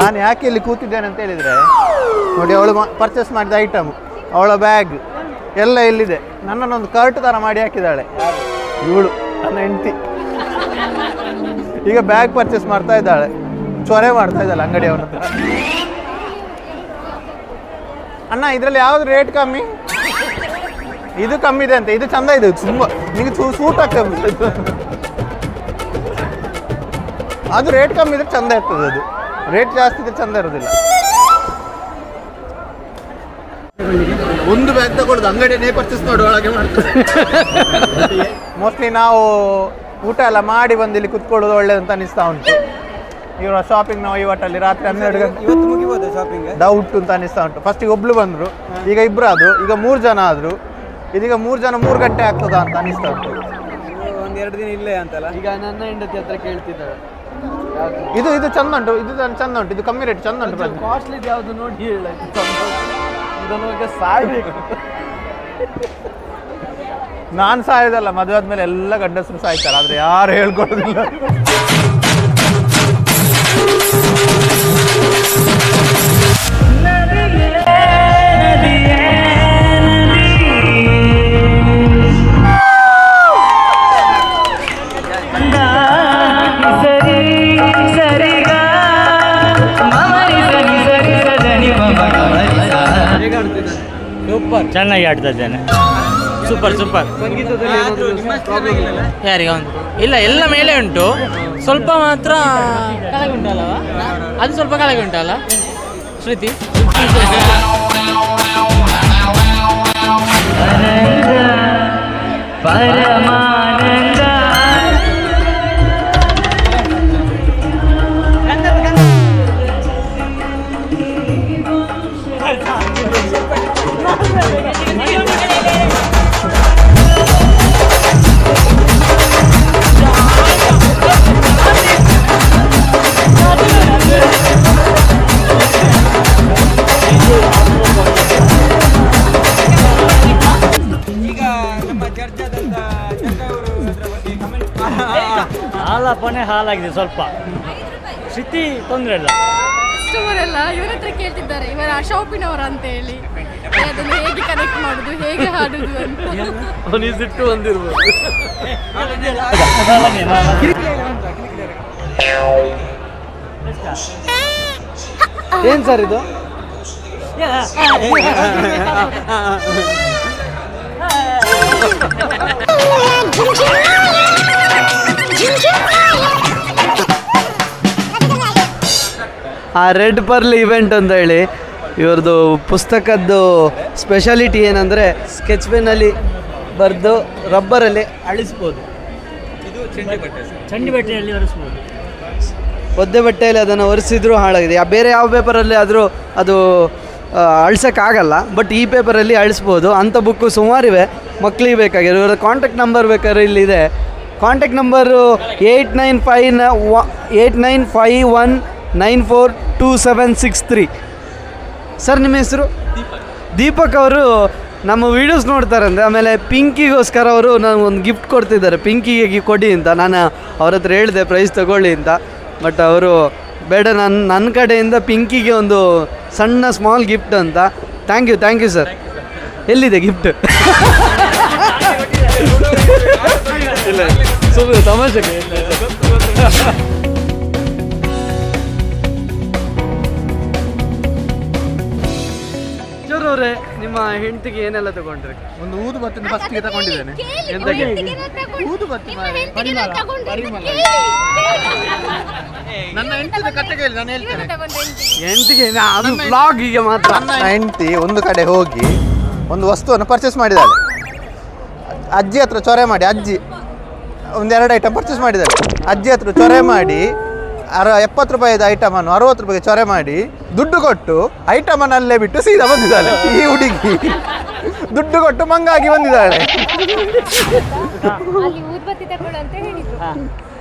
ನಾನು ಯಾಕೆ ಇಲ್ಲಿ ಕೂತಿದ್ದೇನೆ ಅಂತ ಹೇಳಿದರೆ ನೋಡಿ ಅವಳು ಪರ್ಚೇಸ್ ಮಾಡಿದ ಐಟಮ್ ಅವಳ ಬ್ಯಾಗ್ ಎಲ್ಲ ಇಲ್ಲಿದೆ ನನ್ನನ್ನೊಂದು ಕರ್ಟ್ ಥರ ಮಾಡಿ ಹಾಕಿದ್ದಾಳೆ. ಇವಳು ನನ್ನ ಹೆಂಡತಿ. ಈಗ ಬ್ಯಾಗ್ ಪರ್ಚೇಸ್ ಮಾಡ್ತಾ ಇದ್ದಾಳೆ. ಚೊರೆ ಮಾಡ್ತಾ ಇದ್ದಾಳೆ ಅಂಗಡಿಯವ್ರ ಹತ್ರ. ಅಣ್ಣ, ಇದರಲ್ಲಿ ಯಾವ್ದು ರೇಟ್ ಕಮ್ಮಿ? ಇದು ಕಮ್ಮಿ ಇದೆ ಅಂತ. ಇದು ಚಂದ ಇದೆ. ತುಂಬ ನಿಮಗೆ ಸೂಟ್ ಆಗ್ತದೆ ಅದು ರೇಟ್ ಕಮ್ಮಿ ಇದ್ರೆ ಚಂದ ಇರ್ತದೆ ಅದು. ರೇಟ್ ಜಾಸ್ತಿ ಇದ್ರೆ ಚಂದ ಇರೋದಿಲ್ಲ. ಒಂದು ಬ್ಯಾಗ್ ತಗೊಳ್ಳೋದು ಅಂಗಡಿನೇ ಪರ್ಚೇಸ್ ಮಾಡುವ ಒಳಗೆ ಮಾಡ್ತಾರೆ ಮೋಸ್ಟ್ಲಿ ನಾವು ಊಟ ಎಲ್ಲ ಮಾಡಿ ಬಂದು ಇಲ್ಲಿ ಕುತ್ಕೊಳ್ಳೋದು ಒಳ್ಳೇದಂತ ಅನಿಸ್ತಾ ಉಂಟು. ಇವರ ಶಾಪಿಂಗ್ ನಾವು ಇವತ್ತಲ್ಲಿ ರಾತ್ರಿ ಹನ್ನೆರಡು ಗಂಟೆ ಇವತ್ತು ಮುಗಿಬೋದು ಶಾಪಿಂಗ್ ಡೌಟ್ ಅಂತ ಅನಿಸ್ತಾ ಉಂಟು. ಫಸ್ಟಿಗೆ ಒಬ್ಳು ಬಂದರು ಈಗ ಇಬ್ರು ಆದ್ರು ಈಗ ಮೂರು ಜನ ಆದ್ರು. ಇದೀಗ ಮೂರು ಜನ ಮೂರು ಗಂಟೆ ಆಗ್ತದಾ ಅಂತ ಅನಿಸ್ತಾ ಉಂಟು. ಒಂದೆರಡು ಎರಡು ದಿನ ಇಲ್ಲೇ ಅಂತಲ್ಲ? ಈಗ ನನ್ನ ಹೆಂಡತಿ ಹತ್ರ ಕೇಳ್ತಿದ್ದಾರೆ. ಇದು ಇದು ಚಂದ ಉಂಟು. ಇದು ಚಂದ ಉಂಟು. ಇದು ಕಮ್ಮಿ ರೇಟ್ ಚಂದ ಉಂಟು ಕಾಸ್ಟ್ಲಿ ಯಾವುದು ನೋಡಿ ಈಗ ಸಾಯ್ಬೇಕು. ನಾನು ಸಾಯೋದಲ್ಲ ಮದುವೆ ಆದ್ಮೇಲೆ ಎಲ್ಲ ಗಂಡಸರು ಸಾಯ್ತಾರೆ ಆದ್ರೆ ಯಾರು ಹೇಳ್ಕೊಡೋದಿಲ್ಲ ಚೆನ್ನಾಗಿ ಆಡ್ತಾ ಇದ್ದೇನೆ. ಸೂಪರ್ ಸೂಪರ್ ಯಾರಿಗೆ ಒಂದು? ಇಲ್ಲ ಎಲ್ಲ ಮೇಲೆ ಉಂಟು. ಸ್ವಲ್ಪ ಮಾತ್ರ ಕೆಳಗೆ ಉಂಟಲ್ಲ ಅದು ಸ್ವಲ್ಪ ಕೆಳಗೆ ಉಂಟಲ್ಲ? ಶ್ರುತಿ? ಈಗ ಹಾಲಾಪನೆ ಹಾಲಾಗಿದೆ ಸ್ವಲ್ಪ ಸ್ಥಿತಿ ತೊಂದರೆ ಇಲ್ಲ ಕಸ್ಟಮರೆಲ್ಲ ಇವರ ಹತ್ರ ಕೇಳ್ತಿದ್ದಾರೆ ಇವರ ಶಾಪಿನವರ ಅಂತ ಹೇಳಿ ಅದನ್ನು ಹೇಗೆ ಕನೆಕ್ಟ್ ಮಾಡುದು ಹೇಗೆ ಹಾಡುದು ಅಂತ ಬಂದಿರ್ಬೋದು ಏನ್ ಸರ್ ಇದು ಆ ರೆಡ್ ಪರ್ಲ್ ಇವೆಂಟ್ ಅಂತ ಹೇಳಿ ಇವ್ರದ್ದು ಪುಸ್ತಕದ್ದು ಸ್ಪೆಷಾಲಿಟಿ ಏನಂದರೆ ಸ್ಕೆಚ್ ಪೆನ್ನಲ್ಲಿ ಬರೆದು ರಬ್ಬರಲ್ಲಿ ಅಳಿಸ್ಬೋದು. ಚಂಡಿ ಬಟ್ಟೆಯಲ್ಲಿ ಒರೆಸ್ಬೋದು. ಒದ್ದೆ ಬಟ್ಟೆಯಲ್ಲಿ ಅದನ್ನು ಒರೆಸಿದ್ರು ಹಾಳಾಗಿದೆ. ಯಾ- ಬೇರೆ ಯಾವ ಪೇಪರಲ್ಲಿ ಆದರೂ ಅದು ಅಳ್ಸೋಕ್ಕಾಗಲ್ಲ ಬಟ್ ಈ ಪೇಪರಲ್ಲಿ ಅಳಿಸ್ಬೋದು. ಅಂಥ ಬುಕ್ಕು ಸುಮಾರಿವೆ ಮಕ್ಕಳಿಗೆ ಬೇಕಾಗಿರೋ ಇವರ ಕಾಂಟ್ಯಾಕ್ಟ್ ನಂಬರ್ ಬೇಕಾದ್ರೆ ಇಲ್ಲಿದೆ. Contact number eight nine five one eight nine five one nine four two seven six three. Sir, ನಿಮ್ಮ ಹೆಸರು? ದೀಪಕ್ ಅವರು ನಮ್ಮ ವೀಡಿಯೋಸ್ ನೋಡ್ತಾರಂತೆ, ಆಮೇಲೆ ಪಿಂಕಿಗೋಸ್ಕರ ಅವರು ನನಗೆ ಒಂದು ಗಿಫ್ಟ್ ಕೊಡ್ತಿದ್ದಾರೆ. ಪಿಂಕಿಗೆ ಕೊಡಿ ಅಂತ, ನಾನು ಅವ್ರ ಹತ್ರ ಹೇಳಿದೆ ಪ್ರೈಸ್ ತಗೊಳ್ಳಿ ಅಂತ. ಬಟ್ ಅವರು, ಬೇಡ ನನ್ನ ನನ್ನ ಕಡೆಯಿಂದ ಪಿಂಕಿಗೆ ಒಂದು ಸಣ್ಣ ಸ್ಮಾಲ್ ಗಿಫ್ಟ್ ಅಂತ. Thank you thank you sir ಎಲ್ಲಿದೆ ಗಿಫ್ಟ್ ಇಲ್ಲ ಸುಮ್ಮನೆ ತಮಾಷೆಗೆ ಅವರೇ ನಿಮ್ಮ ಹೆಂಡತಿಗೆ ಏನೆಲ್ಲ ತಗೊಂಡ್ರಿ? ಒಂದು ಊದು ಬತ್ತಿ ಫಸ್ಟ್ಗೆ ತಗೊಂಡಿದ್ದೇನೆ. ಎಂತಕ್ಕೆ ಊದು ಬತ್ತಿ. ನನ್ನ ಹೆಂಡತಿ ಕತೆ ಕೇಳಿ ನಾನು ಹೇಳ್ತೇನೆ. ಹೆಂಡತಿಗೆ? ಅದು ಬ್ಲಾಗಿಗೆ ಮಾತ್ರ. ನನ್ನ ಹೆಂಡತಿ ಒಂದು ಕಡೆ ಹೋಗಿ ಒಂದು ವಸ್ತುವನ್ನು ಪರ್ಚೇಸ್ ಮಾಡಿದ್ದಾರೆ ಅಜ್ಜಿ ಹತ್ರ ಚೊರೆ ಮಾಡಿ ಅಜ್ಜಿ. ಒಂದೆರಡು ಐಟಮ್ ಪರ್ಚೇಸ್ ಮಾಡಿದ್ದಾರೆ ಅಜ್ಜಿ ಹತ್ರ ಚೊರೆ ಮಾಡಿ ಅರ ಎಪ್ಪತ್ತು ರೂಪಾಯಿದ ಐಟಮನ್ನು ಅರವತ್ತು ರೂಪಾಯಿಗೆ ಚೊರೆ ಮಾಡಿ ದುಡ್ಡು ಕೊಟ್ಟು ಐಟಮನ್ನು ಅಲ್ಲೇ ಬಿಟ್ಟು ಸೀದಾ ಬಂದಿದ್ದಾಳೆ. ಈ ಹುಡುಗಿ. ದುಡ್ಡು ಕೊಟ್ಟು ಮಂಗಾಗಿ ಬಂದಿದ್ದಾಳೆ. ಅಲ್ಲಿ ಊದ್ಬತ್ತಿ ತಗೊಳ್ಳು ಅಂತ ಹೇಳಿದ್ರು.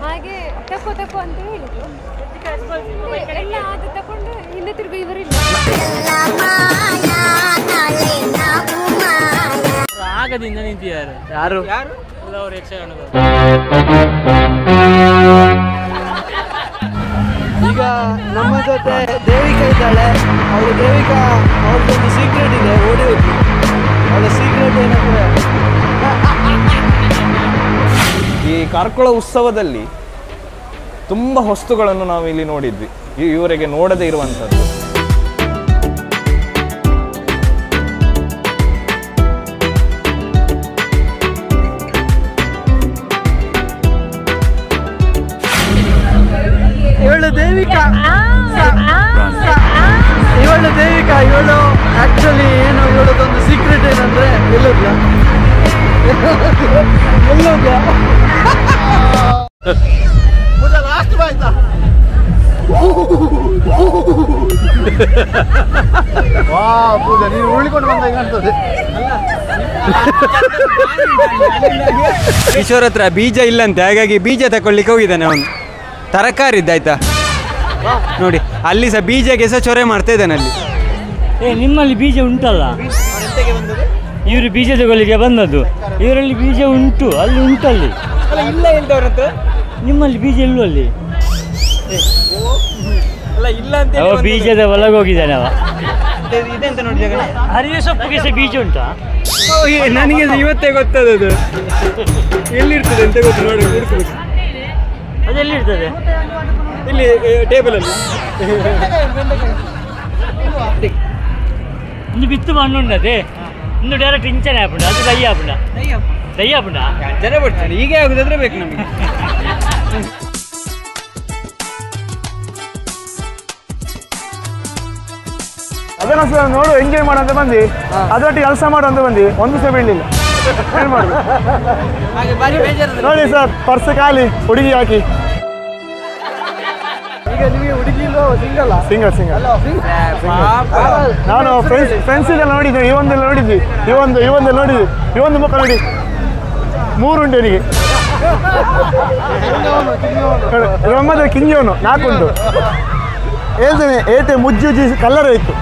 ಹಾಗೆ ತಕೋ ತಕೋ ಅಂತ ಹೇಳಿದ್ರು. ಎಲ್ಲ ಅದು ತಕೊಂಡು ಹಿಂದೆ ತಿರುಗಿ ಇವರಿಲ್ಲ ಆಗದಿಂದ ನಿಂತಿದ್ದಾರೆ. ಯಾರು? ಅವರು ಯಕ್ಷಗಾನದವರು. ಈಗ ನಮ್ಮ ಜೊತೆ ದೇವಿಕಾ ಇದ್ದಾಳೆ. ಅವಳು ದೇವಿಕಾ ಒಂದು ಸೀಕ್ರೆಟ್ ಇದೆ, ಓಡಿ ಅವಳ ಸೀಕ್ರೆಟ್ ಏನಂದ್ರೆ, *laughs* ಈ ಕಾರ್ಕಳ ಉತ್ಸವದಲ್ಲಿ ತುಂಬ ವಸ್ತುಗಳನ್ನು ನಾವು ಇಲ್ಲಿ ನೋಡಿದ್ವಿ ಇವರಿಗೆ ನೋಡದೇ ಇರುವಂಥದ್ದು. ವಾ ಪೂಜಾ ನೀನು ಬಂದ ಅನ್ತದೆ? ಕಿಶೋರ್ ಹತ್ರ ಬೀಜ ಇಲ್ಲಂತೆ ಹಾಗಾಗಿ ಬೀಜ ತಕೊಳ್ಳಿಕ್ಕೆ ಹೋಗಿದ್ದಾನೆ ಅವನು. ತರಕಾರಿ ಇದ್ದಾಯ್ತಾ ನೋಡಿ ಅಲ್ಲಿ ಸಹ ಬೀಜಕ್ಕೆ ಸಹ ಚೊರೆ ಮಾಡ್ತಾ ಇದ್ದಾನೆ ಅಲ್ಲಿ. ಏ ನಿಮ್ಮಲ್ಲಿ ಬೀಜ ಉಂಟಲ್ಲ? ಇವರು ಬೀಜ ತಗೊಳ್ಳಿಕ್ಕೆ ಬಂದದ್ದು. ಇವರಲ್ಲಿ ಬೀಜ ಉಂಟು ಅಲ್ಲಿ ಉಂಟಲ್ಲಿ. ಇಲ್ಲ ನಿಮ್ಮಲ್ಲಿ ಬೀಜ ಇಲ್ವ ಅಲ್ಲಿ ಅಲ್ಲ ಇಲ್ಲ ಅಂತ ಅವ ಬೀಜದ ಒಳಗೆ ಹೋಗಿದ್ದಾನೆ ಅವ. ಇದೆಂತ ನೋಡಿ ಸೊಪ್ಪಿಗೆ ಸಹ ಬೀಜ ಉಂಟಾ? ನನಗೆ ಇವತ್ತೇ ಗೊತ್ತದದು ಎಲ್ಲಿರ್ತದೆ ಅಂತ ಗೊತ್ತು ನೋಡಿ ಹುಡುಕ್ಬೇಕು. ಅದೆಲ್ಲಿರ್ತದೆ ಇಲ್ಲಿ ಟೇಬಲ್ ಅಲ್ಲಿ ಇನ್ನು ಬಿತ್ತು ಮಣ್ಣು ಉಂಡದೆ ಇನ್ನು ಡೈರೆಕ್ಟ್ ಇಂಚನೆ ಆಪುಂಡ ಅದು ದಯ್ಯ ಹಾಪುಂಡ ದಯ್ಯ ಆಪುಂಡ ಜನ ಬಿಡ್ತಾನೆ ಹೀಗೆ ಆಗುದಾದ್ರೆ ಬೇಕು ನಮಗೆ. ಅದನ್ನ ಸರ್ ನೋಡು ಎಂಜಾಯ್ ಮಾಡಂತ ಬಂದು ಅದರೊಟ್ಟಿಗೆ ಕೆಲಸ ಮಾಡು ಅಂತ ಬಂದು ಒಂದು ಸಹ ಬೀಳಲಿಲ್ಲ ಏನು ಮಾಡುದು ಹಾಗೆ ಬಾರಿ ಬೇಜಾರು ನೋಡಿ ಸರ್ ಪರ್ಸ್ ಖಾಲಿ ಹುಡುಗಿ ಹಾಕಿ. ಸಿಂಗಲ್ ಸಿಂಗಲ್ ನಾನು ಫ್ರೆಂಡ್ಸ್ ಫ್ರೆಂಡ್ಸ್ ಇದೆಲ್ಲ ನೋಡಿದ್ದೆ ಈ ಒಂದೆಲ್ಲ ನೋಡಿದ್ವಿ ಈ ಒಂದು ಈ ಒಂದೆಲ್ಲ ನೋಡಿದ್ವಿ ಈ ಒಂದು ಮುಖ ನೋಡಿ. ಮೂರು ಉಂಟು ನಮ್ಮದು ಕಿಂಗಿಯವನು ನಾಲ್ಕುಂಟು ಹೇಳ್ತೇನೆ ಏಟೆ ಮುಜ್ಜುಜ್ಜಿ ಕಲ್ಲರ ಕಲರ್ ಆಯ್ತು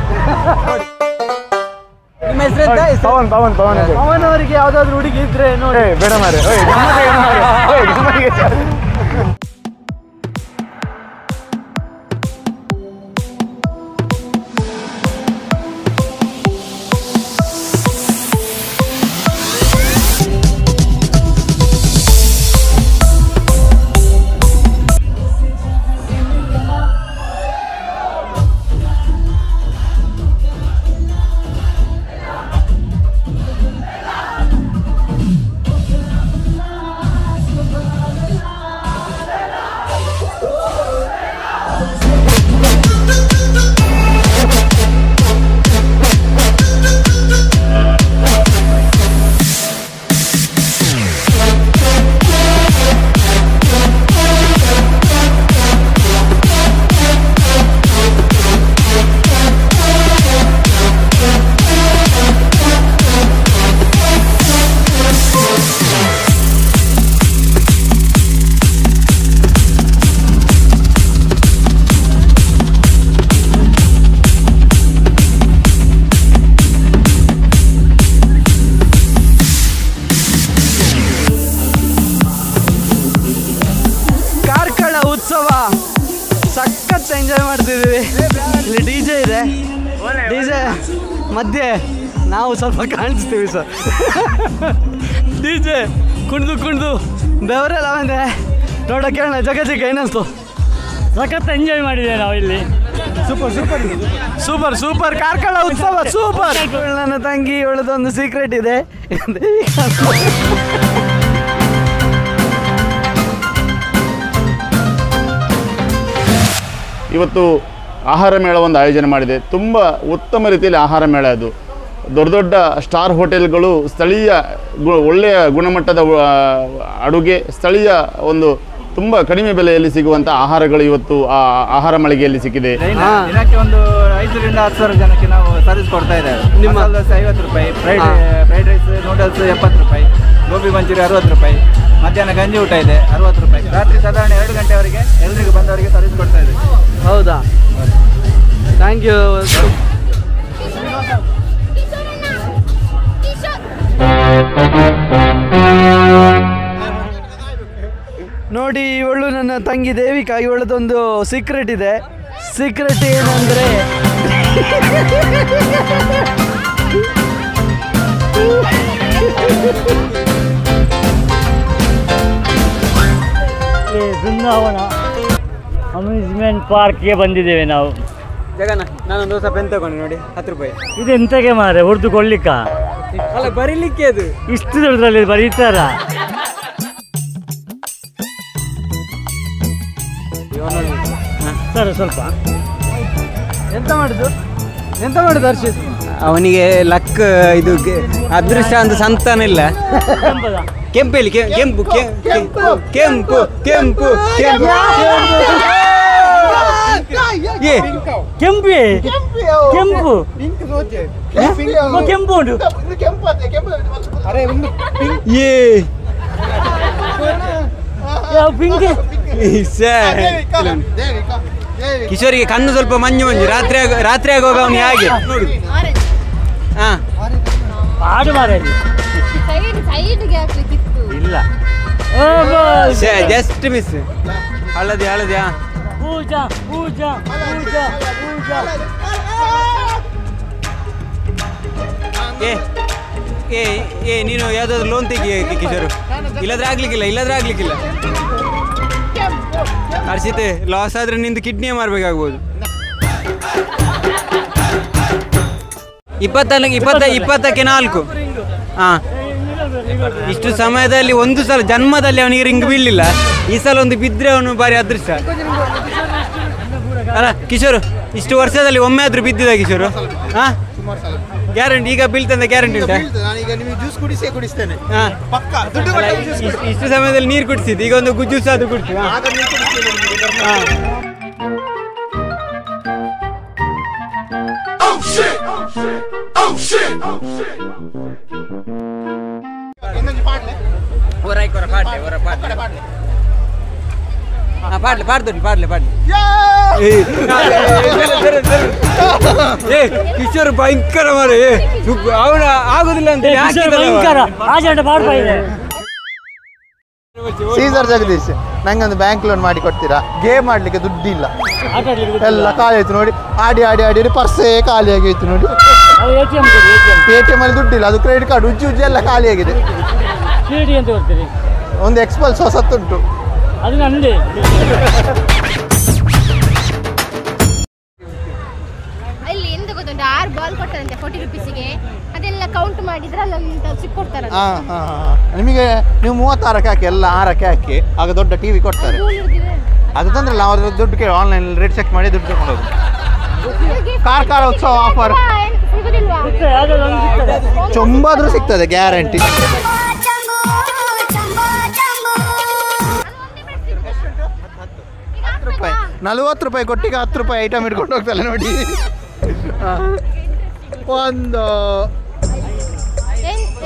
ಹೆಸರು ಪವನ್ ಪವನ್ ಪವನ್. ಪವನ್ ಅವರಿಗೆ ಯಾವ್ದಾದ್ರು ಹುಡುಗಿ ಇದ್ರೆ ನೋಡಿ. ಬೇಡ ಮಾರೆ ಸ್ವಲ್ಪ ಕಾಣಿಸ್ತೀವಿ ಸರ್ ಡಿ ಜೆ ಕುಣಿದು ಕುಣಿದು. ಬೆವರೆಲ್ಲ ಬಂದೆ ನೋಡ ಜಗ ಜಗತ್ತಿಗೆ ಏನಂತು. ಸಖತ್ ಎಂಜಾಯ್ ಮಾಡಿದೆ ನಾವು ಇಲ್ಲಿ. Super super super super Karkala ಉತ್ಸವ ಸೂಪರ್ ನನ್ನ ತಂಗಿ ಇವಳದೊಂದು ಸೀಕ್ರೆಟ್ ಇದೆ. ಇವತ್ತು ಆಹಾರ ಮೇಳ ಒಂದು ಆಯೋಜನೆ ಮಾಡಿದೆ. ತುಂಬ ಉತ್ತಮ ರೀತಿಯಲ್ಲಿ ಆಹಾರ ಮೇಳ ಅದು. ದೊಡ್ಡ ದೊಡ್ಡ ಸ್ಟಾರ್ ಹೋಟೆಲ್ಗಳು ಸ್ಥಳೀಯ ಗು- ಒಳ್ಳೆಯ ಗುಣಮಟ್ಟದ ಅಡುಗೆ ಸ್ಥಳೀಯ ಒಂದು ತುಂಬ ಕಡಿಮೆ ಬೆಲೆಯಲ್ಲಿ ಸಿಗುವಂಥ ಆಹಾರಗಳು ಇವತ್ತು ಆ ಆಹಾರ ಮಳಿಗೆಯಲ್ಲಿ ಸಿಕ್ಕಿದೆ. ದಿನಕ್ಕೆ ಒಂದು ಐದರಿಂದ ಹತ್ತು ಸಾವಿರ ಜನಕ್ಕೆ ನಾವು ಸರ್ವಿಸ್ ಕೊಡ್ತಾ ಇದ್ದೇವೆ. ನಿಮ್ಮ ಐವತ್ತು ರೂಪಾಯಿ ಫ್ರೈಡ್ ಫ್ರೈಡ್ ರೈಸ್ ನೂಡಲ್ಸ್ ಎಪ್ಪತ್ತು ರೂಪಾಯಿ ಗೋಬಿ ಮಂಚೂರಿ ಅರವತ್ತು ರೂಪಾಯಿ ಮಧ್ಯಾಹ್ನ ಗಂಜಿ ಊಟ ಇದೆ ಅರವತ್ತು ರೂಪಾಯಿ. ರಾತ್ರಿ ಸಾಧಾರಣ ಎರಡು ಗಂಟೆವರೆಗೆ ಎಲ್ರಿಗೂ ಬಂದವರಿಗೆ ಸರ್ವಿಸ್ ಕೊಡ್ತಾ ಇದ್ದೇವೆ. ಹೌದಾ? ಥ್ಯಾಂಕ್ ಯು ನೋಡಿ ಇವಳು ನನ್ನ ತಂಗಿ ದೇವಿಕಾ. ಇವಳದೊಂದು ಸೀಕ್ರೆಟ್ ಇದೆ. ಸೀಕ್ರೆಟ್ ಏನಂದ್ರೆ ಬೃಂದಾವನ ಅಮ್ಯೂಸ್ಮೆಂಟ್ ಪಾರ್ಕ್ಗೆ ಬಂದಿದ್ದೇವೆ ನಾವು. ಜಗನ ನಾನೊಂದು ಹೊಸ ಪೆನ್ ತಗೊಂಡು ನೋಡಿ ಹತ್ತು ರೂಪಾಯಿ. ಇದು ಎಂತಗೆ ಮಾರೆ ಹೊಡೆದು ಕೊಳ್ಳಿಕ್ಕ ಅಲ್ಲ ಬರೀಲಿಕ್ಕೆ ಅದು ಇಷ್ಟು ದೊಡ್ಡದ್ರಲ್ಲಿ ಬರೀತಾರ ಸರ್ ಸ್ವಲ್ಪ ಎಂತ ಮಾಡುದು ಎಂತ ಮಾಡುದು ಹರ್ಷಿತ್ ಅವನಿಗೆ ಲಕ್ ಇದು ಅದೃಷ್ಟ ಅಂತ ಸಂತಾನ ಇಲ್ಲ ಕೆಂಪಲ್ಲಿ ಕೆ- ಕೆಂಪು ಕೆಂಪು ಕೆಂಪು ಕೆಂಪು ಕೆಂಪು ಏ ಕೆಂಪು ಕೆಂಪು ಕೆಂಪು ಉಂಟು ಏ ಪಿಂಕ್. ಕಿಶೋರಿಗೆ ಕಣ್ಣು ಸ್ವಲ್ಪ ಮಂಜು ಮಂಜು ರಾತ್ರಿ ಆಗ ರಾತ್ರಿ ಆಗುವಾಗ ಅವನು ಹೇಗೆ ನೋಡು ಹಾ ಆಡು ಮಾರೆ ಇಲ್ಲ. ಜಸ್ಟ್ ಮಿಸ್ ಹಳದಿ ಹಳದಿ ಹಾ. ಪೂಜಾ uja, uja, uja. ಏ ಏ ಏ ನೀನು ಯಾವ್ದಾದ್ರು ಲೋನ್ ತೆಗಿ ಕಿಶೋರು? ಇಲ್ಲಾದ್ರೆ ಆಗ್ಲಿಕ್ಕಿಲ್ಲ ಇಲ್ಲಾದ್ರೆ ಆಗ್ಲಿಕ್ಕಿಲ್ಲ. ಹರ್ಷಿತೆ ಲಾಸ್ ಆದ್ರೆ ನಿಂದು ಕಿಡ್ನಿಯೇ ಮಾರ್ಬೇಕಾಗ್ಬೋದು. ಇಪ್ಪತ್ತ ಇಪ್ಪತ್ತ ಇಪ್ಪತ್ತಕ್ಕೆ ನಾಲ್ಕು. ಹಾ. ಇಷ್ಟು ಸಮಯದಲ್ಲಿ ಒಂದು ಸಲ ಜನ್ಮದಲ್ಲಿ ಅವನಿಗೆ ರಿಂಗ್ ಬೀಳಲಿಲ್ಲ ಈ ಸಲ ಒಂದು ಬಿದ್ದರೆ ಅವನು ಭಾರಿ ಅದೃಷ್ಟ. ಅಲ್ಲ ಕಿಶೋರ್ ಇಷ್ಟು ವರ್ಷದಲ್ಲಿ ಒಮ್ಮೆ ಆದ್ರೂ ಬಿದ್ದಿದ ಕಿಶೋರ್? ಹಾ ಗ್ಯಾರಂಟಿ ಈಗ ಬೀಳ್ತಂದ ಗ್ಯಾರಂಟಿ ಉಂಟಾ? ನಾನೀಗ ನಿಮಗೆ ಜ್ಯೂಸ್ ಕುಡಿಸೇ ಕುಡಿಸ್ತೇನೆ. ಹಾ. ಪಕ್ಕ ದುಡ್ಡು ಅಲ್ಲ, ಕೊಟ್ಟು ಜ್ಯೂಸ್ ಇಷ್ಟು- ಇಷ್ಟು ಸಮಯದಲ್ಲಿ ನೀರು ಕುಡಿಸಿದ್ದು ಈಗ ಒಂದು ಜ್ಯೂಸ್ ಅದು ಕುಡಿಸಿ ಹೊರ ಆಗ ನೀವು ಹೊರ ನಿಮಗೆ ಧರ್ಮ. ಹಾ. ಇನ್ನೊಂದು ಪಾಡ್ಲೆ. ಒರಾಯ್ಕೊರ ಪಾಡ್ಲೆ ಒರ ಪಾಡ್ಲೆ. ಹಾ ಪಾಡ್ಲೆ. ಪಾಡ್ಲೆ ಪಾಡ್ಲೆ ಪಾಡ್ಲಿ ಏ ಕಿಶೋರ್ ಭಯಂಕರ ಮಾರೆ. ಅವನ ಆಗುದಿಲ್ಲ ಅಂತ ಯಾಕೆ ಭಯಂಕರ. ಇದೆ. ಸೀಸರ್ ಜಗದೀಶ್ ನಂಗೊಂದು ಒಂದು ಬ್ಯಾಂಕ್ ಲೋನ್ ಮಾಡಿ ಕೊಡ್ತೀರಾ? ಗೇಮ್ ಆಡ್ಲಿಕ್ಕೆ ದುಡ್ಡಿಲ್ಲ. ಎಲ್ಲ ಖಾಲಿ ಆಯ್ತು ನೋಡಿ. ಆಡಿ ಆಡಿ ಆಡಿ ಆಡಿ ಪರ್ಸೇ ಖಾಲಿ ಆಗಿತ್ತು ನೋಡಿ. ಎ ಟಿ ಎಂ ಅಲ್ಲಿ ದುಡ್ಡಿಲ್ಲ ಅದು ಕ್ರೆಡಿಟ್ ಕಾರ್ಡ್ ಉಜ್ಜಿ ಉಜ್ಜಿ ಎಲ್ಲ ಖಾಲಿ ಆಗಿದೆ. ಒಂದು ಎಕ್ಸ್ಪಲ್ಸ್ ಹೊಸತ್ತುಂಟು ಅದು ನಂದೇ. ಅಲ್ಲಿ ಎಂತ ಗೊತ್ತುಂಟು? ಆರು ಬಾಲ್ ಕೊಡ್ತಾರಂತೆ ಫೋರ್ಟಿ ರುಪೀಸಿಗೆ ಅದೆಲ್ಲ ಕೌಂಟ್ ಮಾಡಿದ್ರೆ ಅಲ್ಲಿ ಸಿಕ್ಕೊಡ್ತಾರಂತೆ ಹಾ ಹಾ ಹಾ ನಿಮಗೆ ನೀವು ಮೂವತ್ತಾರಕ್ಕೆ ಹಾಕಿ ಎಲ್ಲ ಆರಕ್ಕೆ ಹಾಕಿ ಆಗ ದೊಡ್ಡ ಟಿವಿ ಕೊಡ್ತಾರೆ. ಅದು ತಂದ್ರಲ್ಲ ಅದರ ದುಡ್ಡು ಕೇಳಿ ಆನ್ಲೈನ್ ರೇಟ್ ಚೆಕ್ ಮಾಡಿ ದುಡ್ಡು ತಗೊಂಡು ಕಾರ್ ಕಾರ್ ಉತ್ಸವ ಆಫರ್ ಚೊಂಬಾದ್ರೂ ಸಿಗ್ತದೆ ಗ್ಯಾರಂಟಿ ನಲವತ್ತು ರೂಪಾಯಿ ಕೊಟ್ಟಿಗೆ ಹತ್ತು ರೂಪಾಯಿ ಐಟಮ್ ಇಟ್ಕೊಂಡು ಹೋಗ್ತಲ್ಲ ನೋಡಿ ಹಾ. ಒಂದು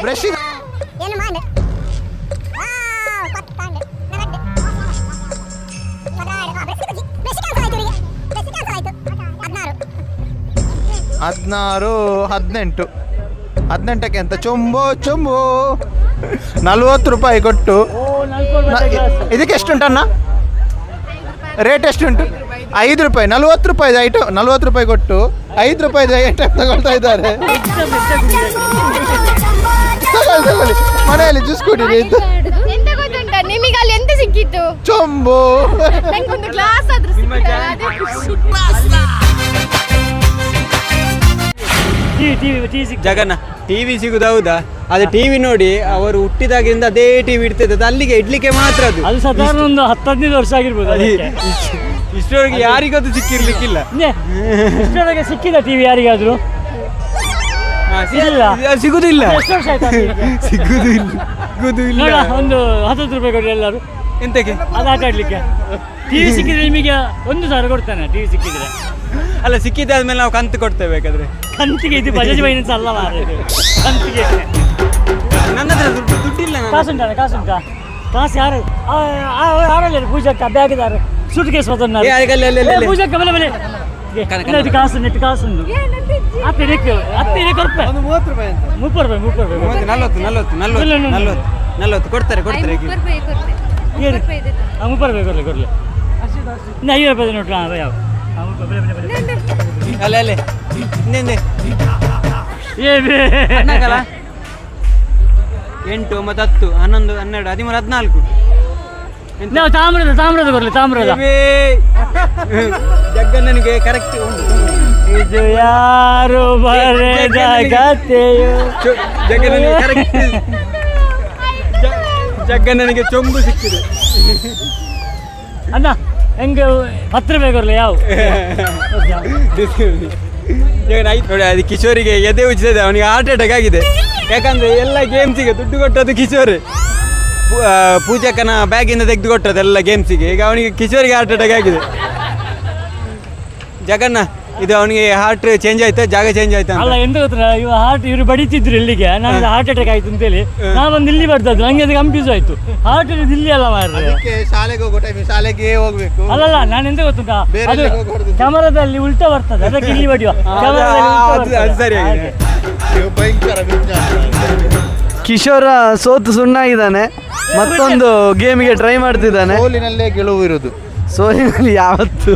ಬ್ರಷ್ ಏನು ಮಾಡೆ ಹದಿನಾರು ಹದಿನೆಂಟು ಹದಿನೆಂಟಕ್ಕೆ ಅಂತ ಚೊಂಬೋ ಚೊಂಬೋ ನಲ್ವತ್ತು ರೂಪಾಯಿ ಕೊಟ್ಟು ನ- ಇದಕ್ಕೆ ಎಷ್ಟುಂಟಣ್ಣ ರೇಟ್ ಎಷ್ಟುಂಟು ಐದು ರೂಪಾಯಿ ನಲ್ವತ್ತು ರೂಪಾಯಿ ಐಟು ನಲ್ವತ್ತು ರೂಪಾಯಿ ಕೊಟ್ಟು ಐದು ರೂಪಾಯಿ ಐಟಮ್ ತಗೊಳ್ತಾ ಇದ್ದಾರೆ ತಗೊಳ್ಳಿ ತಗೊಳ್ಳಿ ಮನೆಯಲ್ಲಿ ಜ್ಯೂಸ್ ಕುಡೀರಿ ಅಂತ ಎಂತ ಗೊತ್ತುಂಟ ನಿಮಗೆ ಅಲ್ಲಿ ಎಂತ ಸಿಕ್ಕಿತ್ತು ಚೊಂಬು ನಂಗೊಂದು ಗ್ಲಾಸ್ ಆದ್ರೂ ಸಿಕ್ಕಿದೆ ಅದೇ ಖುಷಿ ವಿ ಟಿವಿ ಸಿಗುದು ಹೌದಾ? ಅದು ಟಿವಿ ನೋಡಿ ಅವರು ಹುಟ್ಟಿದಾಗಿಂದ ಅದೇ ಟಿವಿ ಇಡ್ತಿದ್ದ ಅಲ್ಲಿಗೆ ಇಡ್ಲಿಕ್ಕೆ ಮಾತ್ರ ಅದು. ಅದು ಸಾಧಾರಣ ಒಂದು ಹತ್ತು ಹದಿನೈದು ವರ್ಷ ಆಗಿರ್ಬೋದು ಅದಕ್ಕೆ. ಇಷ್ಟರವರೆಗೆ ಯಾರಿಗದು ಸಿಕ್ಕಿರ್ಲಿಕ್ಕಿಲ್ಲ. ನೇ, ಸಿಕ್ಕಿಲ್ಲ ಸಿಕ್ಕಿದ ಟಿವಿ ಯಾರಿಗಾದ್ರೂ? ಹಾ, ಸಿ- ಇಲ್ಲ. ಅದು ಸಿಗುದಿಲ್ಲ. ಎಷ್ಟು ವರ್ಷ ಆಯ್ತು ನೋಡ ಒಂದು ಹತ್ತತ್ತು ರೂಪಾಯಿ ಕೊಡಿ ಎಲ್ಲರೂ. ಎಂತಕ್ಕೆ? ಅದು ಆಟ ಆಡ್ಲಿಕ್ಕೆ ಟಿವಿ ಸಿಕ್ಕಿದ್ರೆ ನಿಮಗೆ ಒಂದು ಸಾವಿರ ಕೊಡ್ತಾನೆ ಟಿವಿ ಸಿಕ್ಕಿದ್ರೆ. ಅಲ್ಲ ಸಿಕ್ಕಿದ್ದಾದ್ಮೇಲೆ ನಾವು ಕಂತು ಕೊಡ್ತೇವೆ ಬೇಕಾದ್ರೆ. ಕಂತಿಗೆ ಇದು ಬಜಾಜ್ ಫೈನಾನ್ಸ್ ಅಲ್ಲ ಮಾರ್ರೆ ಇದು. ಕಂತಿಗೆ. ನನ್ನ ಹತ್ರ ದುಡ್ಡು ದುಡ್ಡಿಲ್ಲ ನನ್ನ ಕಾಸು ಉಂಟಾ ಕಾಸು ಉಂಟಾ? ಕಾಸು ಯಾರು ಯಾರಲ್ಲಿ ಪೂಜಕ್ಕ ಬ್ಯಾಗಿದ್ದಾರೆ ಸುಟ್ ಕೇಸ್ ಏ, ಅಲ್ಲಿ, ಅಲ್ಲಿ, ಅಲ್ಲಿ, ಅಲ್ಲಿ. ಪೂಜಕ್ಕ ಬೆಲೆ ಬಲೆ ಕಾಸು ನೆಟ್ಟು ಕಾಸು ಉಂಟು. ಹತ್ತು ನೆಕ್ಕು ಹತ್ತು ನೆಕ್ಕು ರೂಪಾಯಿ ಮೂವತ್ತು ರೂಪಾಯಿ ಅಂತ. ರೂಪಾಯಿ ಮುಪ್ಪತ್ತು ರೂಪಾಯಿ. ಮೂವತ್ತು, ನಲ್ವತ್ತು ನಲ್ವತ್ತು ನಲ್ವತ್ತು ಇಲ್ಲ, ಇಲ್ಲ, ಇಲ್ಲ. ನಲ್ವತ್ತು ನಲ್ವತ್ತು ಕೊಡ್ತಾರೆ ಕೊಡ್ತಾರೆ ಈಗ. ಏನು? ಹಾಂ ರೂಪಾಯಿ ಕೊಡಲಿ ಕೊಡಲಿ. ಇನ್ನು ಐದು ರೂಪಾಯಿ ನೋಡ್ರಿ ಹಾಂ ಯಾವ? ಅಲ್ಲ ಅಲ್ಲೇ ಇನ್ನೇನೆ ಏನು. ಹದ್ನಾಲ್ಕಲ್ಲ? ಎಂಟು ಮತ್ತು ಹತ್ತು ಹನ್ನೊಂದು ಹನ್ನೆರಡು ಹದಿಮೂರು ಹದಿನಾಲ್ಕು. ನಾವು ತಾಮ್ರದ ತಾಮ್ರದ ಬರಲಿ ತಾಮ್ರದ. ಜಗ್ಗಣ್ಣನಿಗೆ ಕರೆಕ್ಟ್ ಇದು ಯಾರು ಬರೆದ ಗತೆಯು ಜಗ್ಗಣ್ಣನಿಗೆ ಕರೆಕ್ಟ್ ಜಗ್ಗಣ್ಣನಿಗೆ ಚೊಂಬು ಸಿಕ್ಕಿದೆ. ಅಣ್ಣ ಹೆಂಗೆ ಹತ್ರ ಬೇಕಲ್ಲ ಯಾವ? ನೋಡಿ, ಅದು ಕಿಶೋರಿಗೆ ಎದೆ ಉಜ್ಜಿದೆ, ಅವನಿಗೆ ಹಾರ್ಟ್ ಅಟ್ಯಾಕ್ ಆಗಿದೆ. ಯಾಕಂದ್ರೆ ಎಲ್ಲ ಗೇಮ್ಸಿಗೆ ದುಡ್ಡು ಕೊಟ್ಟದ್ದು ಕಿಶೋರಿ. ಪೂಜಕ್ಕನ ಬ್ಯಾಗಿಂದ ತೆಗೆದು ಕೊಟ್ಟದ್ದು ಎಲ್ಲ ಗೇಮ್ಸಿಗೆ ಈಗ ಅವನಿಗೆ ಕಿಶೋರಿಗೆ ಹಾರ್ಟ್ ಅಟ್ಯಾಕ್ ಆಗಿದೆ. ಜಗನ್ನ ಇದು ಅವನಿಗೆ ಹಾರ್ಟ್ ಚೇಂಜ್ ಆಯ್ತಾ? ಜಾಗ ಚೇಂಜ್ ಆಯ್ತಾ ಅಲ್ಲ ಎಂತ ಗೊತ್ತಿಲ್ಲ ಇವ ಹಾರ್ಟ್ ಇವರು ಬಡಿತಿದ್ರು ಇಲ್ಲಿಗೆ. ನನಗೆ ಹಾರ್ಟ್ ಅಟ್ಯಾಕ್ ಆಯ್ತು ಅಂತೇಳಿ. ನಾವೊಂದು ಇಲ್ಲಿ ಬರ್ತದ್ದು. ನಂಗೆ ಅದು ಕನ್ಫ್ಯೂಸ್ ಆಯ್ತು. ಹಾರ್ಟ್ ಇಲ್ಲಿ ಅಲ್ಲ ಮಾರ್ರೆ. ಅದಕ್ಕೆ ಶಾಲೆಗೆ ಹೋಗೋ ಟೈಮ್ ಶಾಲೆಗೆ ಹೋಗ್ಬೇಕು. ಅಲ್ಲಲ್ಲ ನಾನು ಎಂತ ಗೊತ್ತುಂಟಾ? ಬೇರೆ ಅದು. ಕ್ಯಾಮರಾದಲ್ಲಿ ಉಲ್ಟಾ ಬರ್ತದೆ. *laughs* ಅದಕ್ಕೆ ಇಲ್ಲಿ ಬಡಿಯುವ. ಕ್ಯಾಮರಾದಲ್ಲಿ ಉಲ್ಟಾ ಅದು- ಅದು ಬರ್ತದೆ. ಸರಿಯಾಗಿದೆ. ಹಾಗೆ. ನೀವು ಭಯಂಕರ ವಿಜ್ಞಾನ. ಕಿಶೋರ ಸೋತು ಸುಣ್ಣಾಗಿದ್ದಾನೆ. ಮತ್ತೊಂದು *laughs* ಗೇಮಿಗೆ ಟ್ರೈ ಮಾಡ್ತಿದ್ದಾನೆ. ಸೋಲಿನಲ್ಲೇ ಗೆಲುವು ಇರುವುದು. ಸೋಲಿನಲ್ಲಿ ಯಾವತ್ತು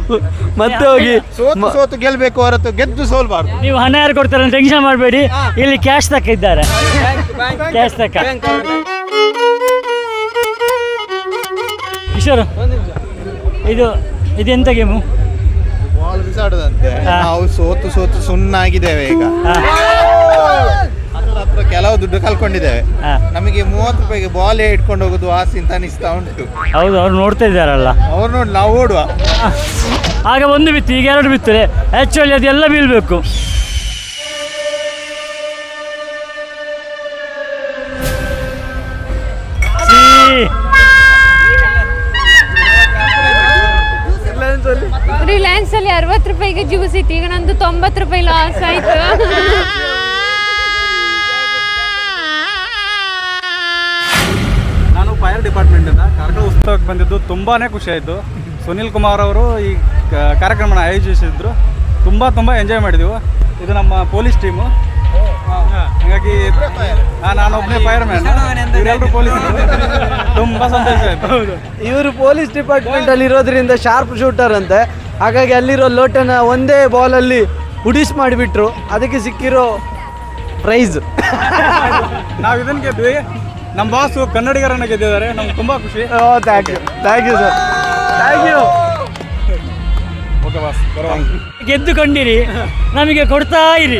ಮತ್ತೆ ಹೋಗಿ ಸೋತು ಸೋತು ಗೆಲ್ಬೇಕು ಹೊರತು ಗೆದ್ದು ಸೋಲ್ಬಾರ್ದು. ನೀವು ಹಣ ಯಾರು ಕೊಡ್ತಾರೆ ಅಂತ ಟೆನ್ಷನ್ ಮಾಡಬೇಡಿ. ಇಲ್ಲಿ ಕ್ಯಾಶ್ ತಕ್ಕ ಇದ್ದಾರೆ. ಕ್ಯಾಶ್ ತಕ್ಕ ಕಿಶೋರ್ ಇದು ಇದು ಎಂತ ಗೇಮು? ಬಾಲ್ ಬಿಸಾಡದಂತೆ. ನಾವು ಸೋತು ಸೋತು ಸುಣ್ಣಾಗಿದ್ದೇವೆ ಈಗ. ಕೆಲವು ದುಡ್ಡು ಕಲ್ಕೊಂಡಿದ್ದೇವೆ ನಮಗೆ ಮೂವತ್ತು ರೂಪಾಯಿಗೆ ಬಾಲ್ ಇಟ್ಕೊಂಡು ಹೋಗುದು ಆಸೆ ಅಂತ ಅನಿಸ್ತಾ ಉಂಟು. ಹೌದು ಅವ್ರು ನೋಡ್ತಾ ಇದ್ದಾರಲ್ಲ. ಅವ್ರು ನೋಡಿ ನಾವು ಓಡುವ. ಆಗ ಒಂದು ಬಿತ್ತು ಈಗ ಎರಡು ಬಿತ್ತರೆ ಆಕ್ಚುಲಿ ಅದೆಲ್ಲ ಬೀಳ್ಬೇಕು. ರಿಲಯನ್ಸ್ ಅಲ್ಲಿ ಅರವತ್ತು ರೂಪಾಯಿಗೆ ಜ್ಯೂಸ್ ಇತ್ತು. ಈಗ ನಂದು ತೊಂಬತ್ತು ರೂಪಾಯಿ ಲಾಸ್ ಆಯ್ತು. ಫೈರ್ ಡಿಪಾರ್ಟ್ಮೆಂಟಿಂದ ಕಾರ್ಕಳ ಉತ್ಸವಕ್ಕೆ ಬಂದಿದ್ದು ತುಂಬಾ ಖುಷಿ ಆಯಿತು. ಸುನಿಲ್ ಕುಮಾರ್ ಅವರು ಈ ಕಾರ್ಯಕ್ರಮನ ಆಯೋಜಿಸಿದ್ರು. ತುಂಬ ತುಂಬ ಎಂಜಾಯ್ ಮಾಡಿದೆವು. ಇದು ನಮ್ಮ ಪೊಲೀಸ್ ಟೀಮು. ಹಾಗಾಗಿ ನಾನೊಬ್ಬನೇ ನಾನು ಒಬ್ಬನೇ ಫೈರ್ ಮ್ಯಾನ್ ಎಲ್ಲರೂ ಪೊಲೀಸ್ ತುಂಬ ಸಂತೋಷ ಆಯ್ತು. ಇವರು ಪೊಲೀಸ್ ಡಿಪಾರ್ಟ್ಮೆಂಟ್ ಅಲ್ಲಿ ಇರೋದ್ರಿಂದ ಶಾರ್ಪ್ ಶೂಟರ್ ಅಂತೆ. ಹಾಗಾಗಿ ಅಲ್ಲಿರೋ ಲೋಟನ ಒಂದೇ ಬಾಲಲ್ಲಿ ಹುಡಿಸ್ ಮಾಡಿಬಿಟ್ರು. ಅದಕ್ಕೆ ಸಿಕ್ಕಿರೋ ಪ್ರೈಸ್ ನಾವು ಇದನ್ನು ಗೆದ್ವಿ. ನಮ್ಮ ಬಾಸ್ ಕನ್ನಡಿಗರನ್ನ ಗೆದ್ದಿದ್ದಾರೆ ನಮ್ಗೆ ತುಂಬ ಖುಷಿ. Thank you thank you sir thank you okay boss ಬರೋ ಗೆದ್ದುಕೊಂಡಿರಿ ನಮಗೆ ಕೊಡ್ತಾ ಇರಿ.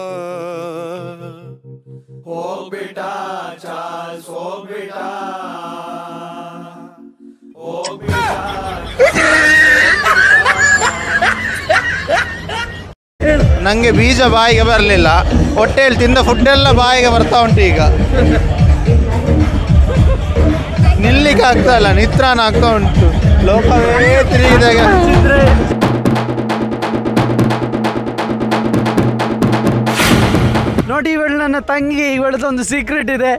ನನಗೆ ಬೀಜ ಬಾಯಿಗೆ ಬರಲಿಲ್ಲ. ಹೊಟ್ಟೆಯಲ್ಲಿ ತಿಂದ ಫುಡ್ಡೆಲ್ಲ ಬಾಯಿಗೆ ಬರ್ತಾ ಉಂಟು ಈಗ. ನಿಲ್ಲಿಕ್ಕೆ ಆಗ್ತಾ ಇಲ್ಲ ನಿತ್ರಾಣ ಆಗ್ತಾ ಉಂಟು. ಲೋಕವೇ ತಿರುಗಿದಾಗ. ನೋಡಿ ಇವಳು ನನ್ನ ತಂಗಿ ಇವಳದೊಂದು ಸೀಕ್ರೆಟ್ ಇದೆ.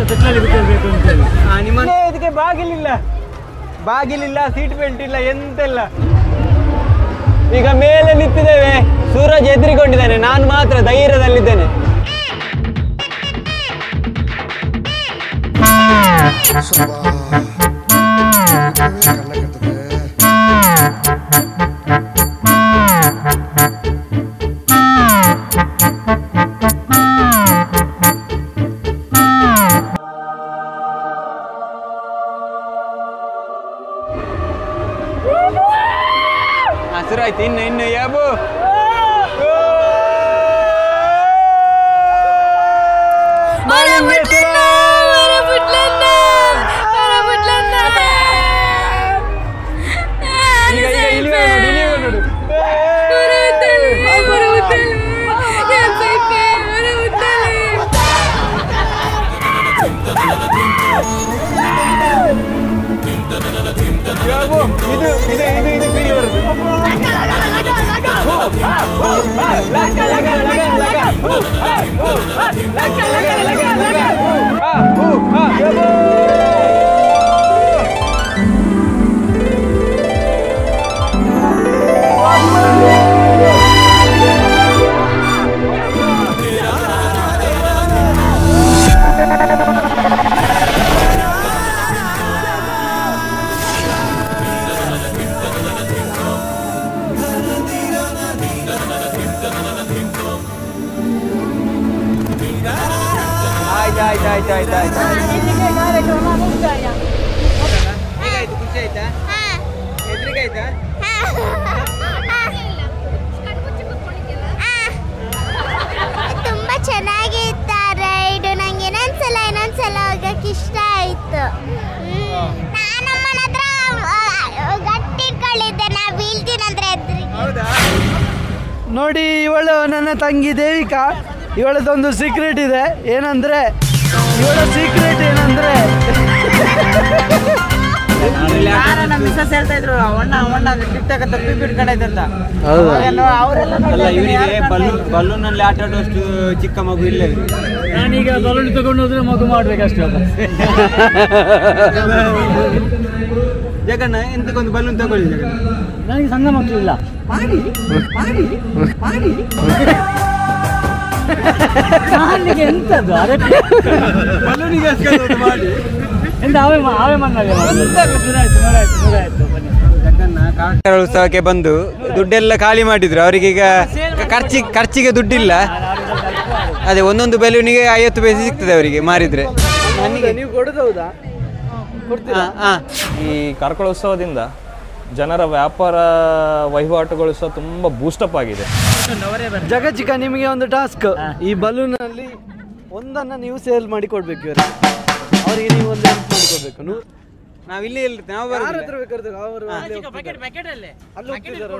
ಅಂತೇಳಿ ನಿಮ್ಮ ಇದಕ್ಕೆ ಬಾಗಿಲಿಲ್ಲ ಬಾಗಿಲಿಲ್ಲ ಸೀಟ್ ಬೆಲ್ಟ್ ಇಲ್ಲ ಎಂತೆಲ್ಲ ಈಗ ಮೇಲೆ ನಿಂತಿದ್ದೇವೆ ಸೂರಜ್ ಎದುರಿಕೊಂಡಿದ್ದಾನೆ ನಾನು ಮಾತ್ರ ಧೈರ್ಯದಲ್ಲಿದ್ದೇನೆ ಇವಳದೊಂದು ಸೀಕ್ರೆಟ್ ಇದೆ. ಏನಂದ್ರೆ ಇವಳ ಸೀಕ್ರೆಟ್ ಏನಂದ್ರೆ ನಮ್ಮ ಮಿಸ್ಸಸ್ ಹೇಳ್ತಾ ಇದ್ರು ಅವಣ್ಣ ಅವಣ್ಣ ಟಿಕ್ಟಾಕ್ ತಪ್ಪಿ ಬಿಡ್ಕೊಂಡೈತೆ ಅಂತ. ಹೌದಾ? ಅವರೆಲ್ಲ ಅಲ್ಲ ಬಲೂನ್ ಬಲೂನ್ ಅಲ್ಲಿ ಆಟ ಆಡುವಷ್ಟು ಚಿಕ್ಕ ಮಗು ಇಲ್ಲ. ನಾನೀಗ ಬಲೂನ್ ತಗೊಂಡು ಹೋದ್ರೆ ಮಗು ಮಾಡ್ಬೇಕಷ್ಟೇ ಜಗನ ಜಗನ್ನ ಎಂತಕ್ಕೊಂದು ಬಲೂನ್ ತಗೊಳ್ಳಿ ನನಗೆ ಸಣ್ಣ ಮಕ್ಕಳಿಲ್ಲ. ಮಾಡಿ ಮಾಡಿ ಮಾಡಿ. ಮಾಡ್ಲಿಕ್ಕೆ ಎಂತದ್ದು? ಅರೆ ಬಲೂನಿಗೆ ಮಾಡಿ. ಎಂತ ಅವೇ ಆವೆ ಮಣ್ಣಾಗೆ ಕಾರ್ಕಳ ಉತ್ಸವಕ್ಕೆ ಬಂದು ದುಡ್ಡೆಲ್ಲ ಖಾಲಿ ಮಾಡಿದ್ರು. ಅವರಿಗೀಗ ಖರ್ಚಿ ಖರ್ಚಿಗೆ ದುಡ್ಡಿಲ್ಲ. ಅದೇ ಒಂದೊಂದು ಬೆಲೂನಿಗೆ ಐವತ್ತು ಪೈಸೆ ಸಿಗ್ತದೆ ಅವರಿಗೆ ಮಾರಿದ್ರೆ. ನನಗೆ ನೀವು ಕೊಡೋದು ಹೌದಾ? ಕೊಡ್ತೀರಾ? ಈ ಕಾರ್ಕಳ ಉತ್ಸವದಿಂದ ಜನರ ವ್ಯಾಪಾರ ವಹಿವಾಟುಗಳು ಸಹ ತುಂಬ ಬೂಸ್ಟಪ್ ಆಗಿದೆ. ಜಗಚಿಕ ನಿಮಗೆ ಒಂದು ಟಾಸ್ಕ್ ಈ ಬಲೂನ್ ಅಲ್ಲಿ ಒಂದನ್ನ ನೀವು ಸೇಲ್ ಮಾಡಿ ಕೊಡ್ಬೇಕು ಇವರಿಗೆ. ಅವರಿಗೆ ನೀವು ಒಂದು ಹೆಲ್ಪ್ ಮಾಡಿಕೊಡ್ಬೇಕು ನೂ- ನಾವು ಇಲ್ಲಿ ಇರ್ತೀವಿ, ನಾವು. ಹತ್ರ ಬೇಕಾದ್ರೆ ಅವರು ಅಲ್ಲೇ ಹೋಗ್ತಿದ್ದಾರೆ.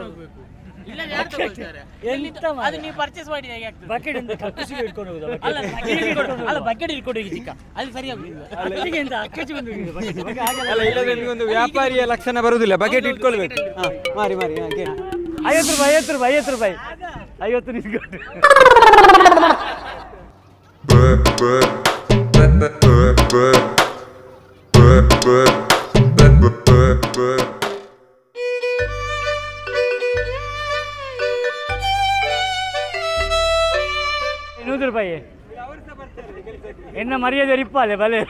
ಇಲ್ಲ ಯಾರು ತಗೊಳ್ತಾರೆ? ಎಂತ ಅದು ನೀವು ಪರ್ಚೇಸ್ ಮಾಡಿ ಹೇಗೆ ಆಗ್ತದೆ? ಬಕೆಟ್ ಇಂದ ಕಕ್ಕುಸಿಗೆ ಇಟ್ಕೊಂಡು ಹೋಗುದಾ ಅಲ್ಲ bucket ಇಟ್ಕೊಂಡು ಅಲ್ಲ ಬಕೆಟ್ ಇಟ್ಕೊಂಡು ಹೋಗಿ ಚಿಕ್ಕ. ಅಲ್ಲಿ ಸರಿ ಆಗುದಿಲ್ಲ ಕಕ್ಕುಸಿಗೆ ಎಂತ ಅಕ್ಕಚ್ಚಿ ಬಂದು ಹೋಗಿದೆ bucket. bucket ಹಾಗೆಲ್ಲ ಅಲ್ಲ ಇಲ್ಲದ್ರೆ ನಿಮ್ಗೊಂದು ವ್ಯಾಪಾರಿಯ ಲಕ್ಷಣ ಬರುವುದಿಲ್ಲ ಬಕೆಟ್ ಇಟ್ಕೊಳ್ಬೇಕು. ಹಾ ಮಾರಿ ಮಾರಿ. ಐವತ್ತು ರೂಪಾಯಿ ಐವತ್ತು ರೂಪಾಯಿ ಐವತ್ತು ರೂಪಾಯಿ. ಐವತ್ತು ನಿಮ್ಗೆ ನೂರು மரியாதை எரிப்பாளே பலே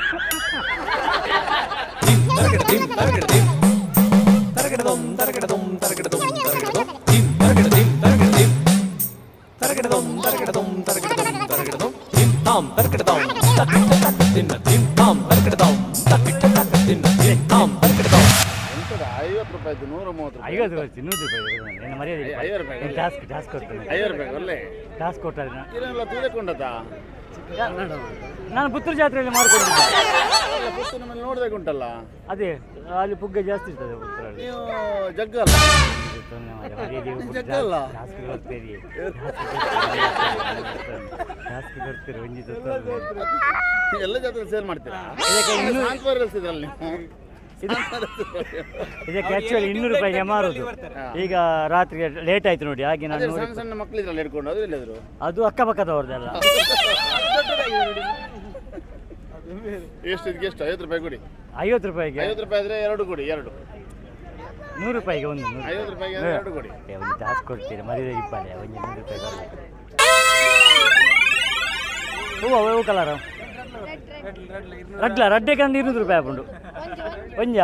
ಐವತ್ತು ವರ್ಷ ಇನ್ನೂರು ರೂಪಾಯಿ ನನ್ನ ಮರ್ಯಾದೆ ಟಾಸ್ಕ್ ಟಾಸ್ಕ್ ಕೊಡ್ತೇನೆ ಟಾಸ್ಕ್ ಕೊಟ್ಟದ ಇದನ್ನೆಲ್ಲ ತಿಳಿದುಕೊಂಡದಾ ನಾನು ಪುತ್ತೂರು ಜಾತ್ರೆಯಲ್ಲಿ ನೋಡ್ದಾಗ ಉಂಟಲ್ಲ? ಅದೇ ಅಲ್ಲಿ ಪುಗ್ಗ ಜಾಸ್ತಿ ಇರ್ತದೆ ಪುತ್ತೂರಲ್ಲಿ. ನೀವು ಬರ್ತೀರಿ. ಬರ್ತೀರಿ ಒಂಜಿ ಎಲ್ಲ ಜಾತ್ರೆ ಸೇಲ್ ಮಾಡ್ತೀರಾ? ನೀವು. ಇದಕ್ಕೆ ಆಕ್ಚುಲಿ ಇನ್ನೂರು ರೂಪಾಯಿಗೆ ಮಾರೋದು. ಈಗ ರಾತ್ರಿ ಲೇಟ್ ಆಯ್ತು ನೋಡಿ ಹಾಗೆ ನಾನು ಅದೇ ನೂರು ಸಣ್ಣ ಸಣ್ಣ ಮಕ್ಕಳಿದ್ರಲ್ಲ ಹಿಡ್ಕೊಂಡು ಅದು ಎಲ್ಲಿದ್ರು? ಅದು ಅಕ್ಕಪಕ್ಕದವ್ರದ್ದೆಲ್ಲ ಎಷ್ಟು ಇದಕ್ಕೆ ಎಷ್ಟು? ಐವತ್ತು ರೂಪಾಯಿ ಕೊಡಿ. ಐವತ್ತು ರೂಪಾಯಿಗೆ? ಐವತ್ತು ರೂಪಾಯಿ ಆದ್ರೆ ಎರಡು ಕೊಡಿ ಎರಡು. ನೂರು ರೂಪಾಯಿಗೆ ಒಂದು ನೂರು ಐವತ್ತು ರೂಪಾಯಿಗೆ ರೂಪಾಯಿ. ಎರಡು ಕೊಡಿ. ಏ, ಒಂದು ಜಾಸ್ತಿ ಕೊಡ್ತೀರಿ ಮದುವೆ ಇಪ್ಪಲೆ ಒಂದು ನೂರು ರೂಪಾಯಿ ಬರಲ್ಲ ಹೂವು ಹೂವು ಕಲರ್ ರಡ್ಲ, ರಡ್ಡೆ ಕಂಡು ಇರುವುದು ರೂಪಾಯಿ ಹಾಕೊಂಡು ಒಂಜ?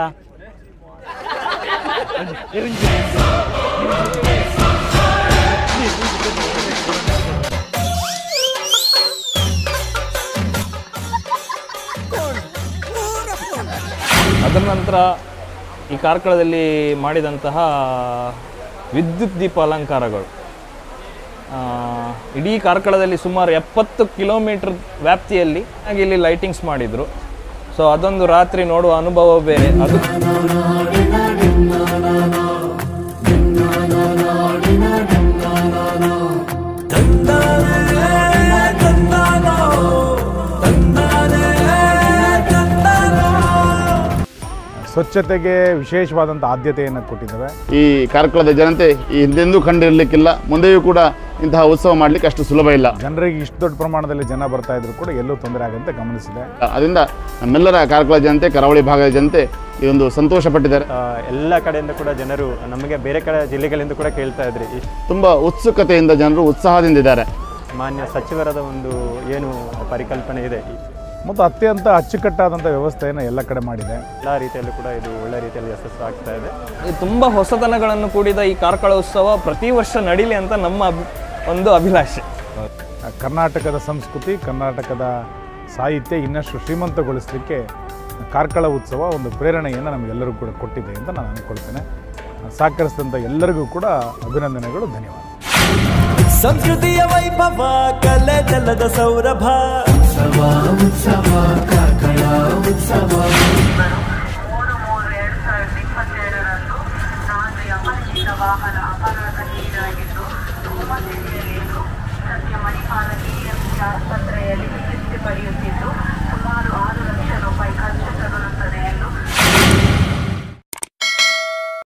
ಅದರ ನಂತರ ಈ ಕಾರ್ಕಳದಲ್ಲಿ ಮಾಡಿದಂತಹ ವಿದ್ಯುತ್ ದೀಪ ಅಲಂಕಾರಗಳು. ಇಡೀ ಕಾರ್ಕಳದಲ್ಲಿ ಸುಮಾರು ಎಪ್ಪತ್ತು ಕಿಲೋಮೀಟ್ರ್ ವ್ಯಾಪ್ತಿಯಲ್ಲಿ ಹಾಗೆ ಇಲ್ಲಿ ಲೈಟಿಂಗ್ಸ್ ಮಾಡಿದರು. ಸೊ ಅದೊಂದು ರಾತ್ರಿ ನೋಡುವ ಅನುಭವ ಬೇರೆ. ಅದು ಸ್ವಚ್ಛತೆಗೆ ವಿಶೇಷವಾದಂಥ ಆದ್ಯತೆಯನ್ನು ಕೊಟ್ಟಿದ್ದಾರೆ. ಈ ಕಾರ್ಕಳದ ಜನತೆ ಈ ಹಿಂದೆಂದೂ ಕಂಡಿರಲಿಕ್ಕಿಲ್ಲ. ಮುಂದೆಯೂ ಕೂಡ ಇಂತಹ ಉತ್ಸವ ಮಾಡಲಿಕ್ಕೆ ಅಷ್ಟು ಸುಲಭ ಇಲ್ಲ. ಜನರಿಗೆ ಇಷ್ಟು ದೊಡ್ಡ ಪ್ರಮಾಣದಲ್ಲಿ ಜನ ಬರ್ತಾ ಇದ್ರು ಕೂಡ ಎಲ್ಲೂ ತೊಂದರೆ ಆಗಂತೆ ಗಮನಿಸಿದೆ. ಅದರಿಂದ ನಮ್ಮೆಲ್ಲರ ಕಾರ್ಕಳ ಜನತೆ ಕರಾವಳಿ ಭಾಗದ ಜನತೆ ಇದೊಂದು ಸಂತೋಷ ಪಟ್ಟಿದ್ದಾರೆ. ಎಲ್ಲ ಕಡೆಯಿಂದ ಕೂಡ ಜನರು ನಮಗೆ ಬೇರೆ ಕಡೆ ಜಿಲ್ಲೆಗಳಿಂದ ಕೂಡ ಕೇಳ್ತಾ ಇದ್ರಿ. ಇಷ್ಟ್ ತುಂಬ ಉತ್ಸುಕತೆಯಿಂದ ಜನರು ಉತ್ಸಾಹದಿಂದ ಇದ್ದಾರೆ. ಮಾನ್ಯ ಸಚಿವರದ ಒಂದು ಏನು ಪರಿಕಲ್ಪನೆ ಇದೆ. ಮತ್ತು ಅತ್ಯಂತ ಅಚ್ಚುಕಟ್ಟಾದಂಥ ವ್ಯವಸ್ಥೆಯನ್ನು ಎಲ್ಲ ಕಡೆ ಮಾಡಿದೆ. ಎಲ್ಲ ರೀತಿಯಲ್ಲೂ ಕೂಡ ಇದು ಒಳ್ಳೆ ರೀತಿಯಲ್ಲಿ ಯಶಸ್ಸು ಆಗ್ತಾ ಇದೆ. ಈ ತುಂಬ ಹೊಸತನಗಳನ್ನು ಕೂಡಿದ ಈ ಕಾರ್ಕಳ ಉತ್ಸವ ಪ್ರತಿ ವರ್ಷ ನಡೀಲಿ ಅಂತ ನಮ್ಮ ಒಂದು ಅಭಿಲಾಷೆ. ಕರ್ನಾಟಕದ ಸಂಸ್ಕೃತಿ ಕರ್ನಾಟಕದ ಸಾಹಿತ್ಯ ಇನ್ನಷ್ಟು ಶ್ರೀಮಂತಗೊಳಿಸಲಿಕ್ಕೆ ಕಾರ್ಕಳ ಉತ್ಸವ ಒಂದು ಪ್ರೇರಣೆಯನ್ನು ನಮಗೆಲ್ಲರಿಗೂ ಕೂಡ ಕೊಟ್ಟಿದೆ ಅಂತ ನಾನು ಅಂದ್ಕೊಳ್ತೇನೆ ಸಹಕರಿಸಿದಂಥ ಎಲ್ಲರಿಗೂ ಕೂಡ ಅಭಿನಂದನೆಗಳು ಧನ್ಯವಾದ. ಸಂಸ್ಕೃತಿಯ ವೈಭವ ಕಲೆ ಜಲದ ಸೌರಭ. ಉತ್ಸವ ಉತ್ಸವ ಕಾರ್ಕಳ ಉತ್ಸವ ವಾಹನ ಅಪಘಾತಕ್ಕೀಡಾಗಿದ್ದು casa entre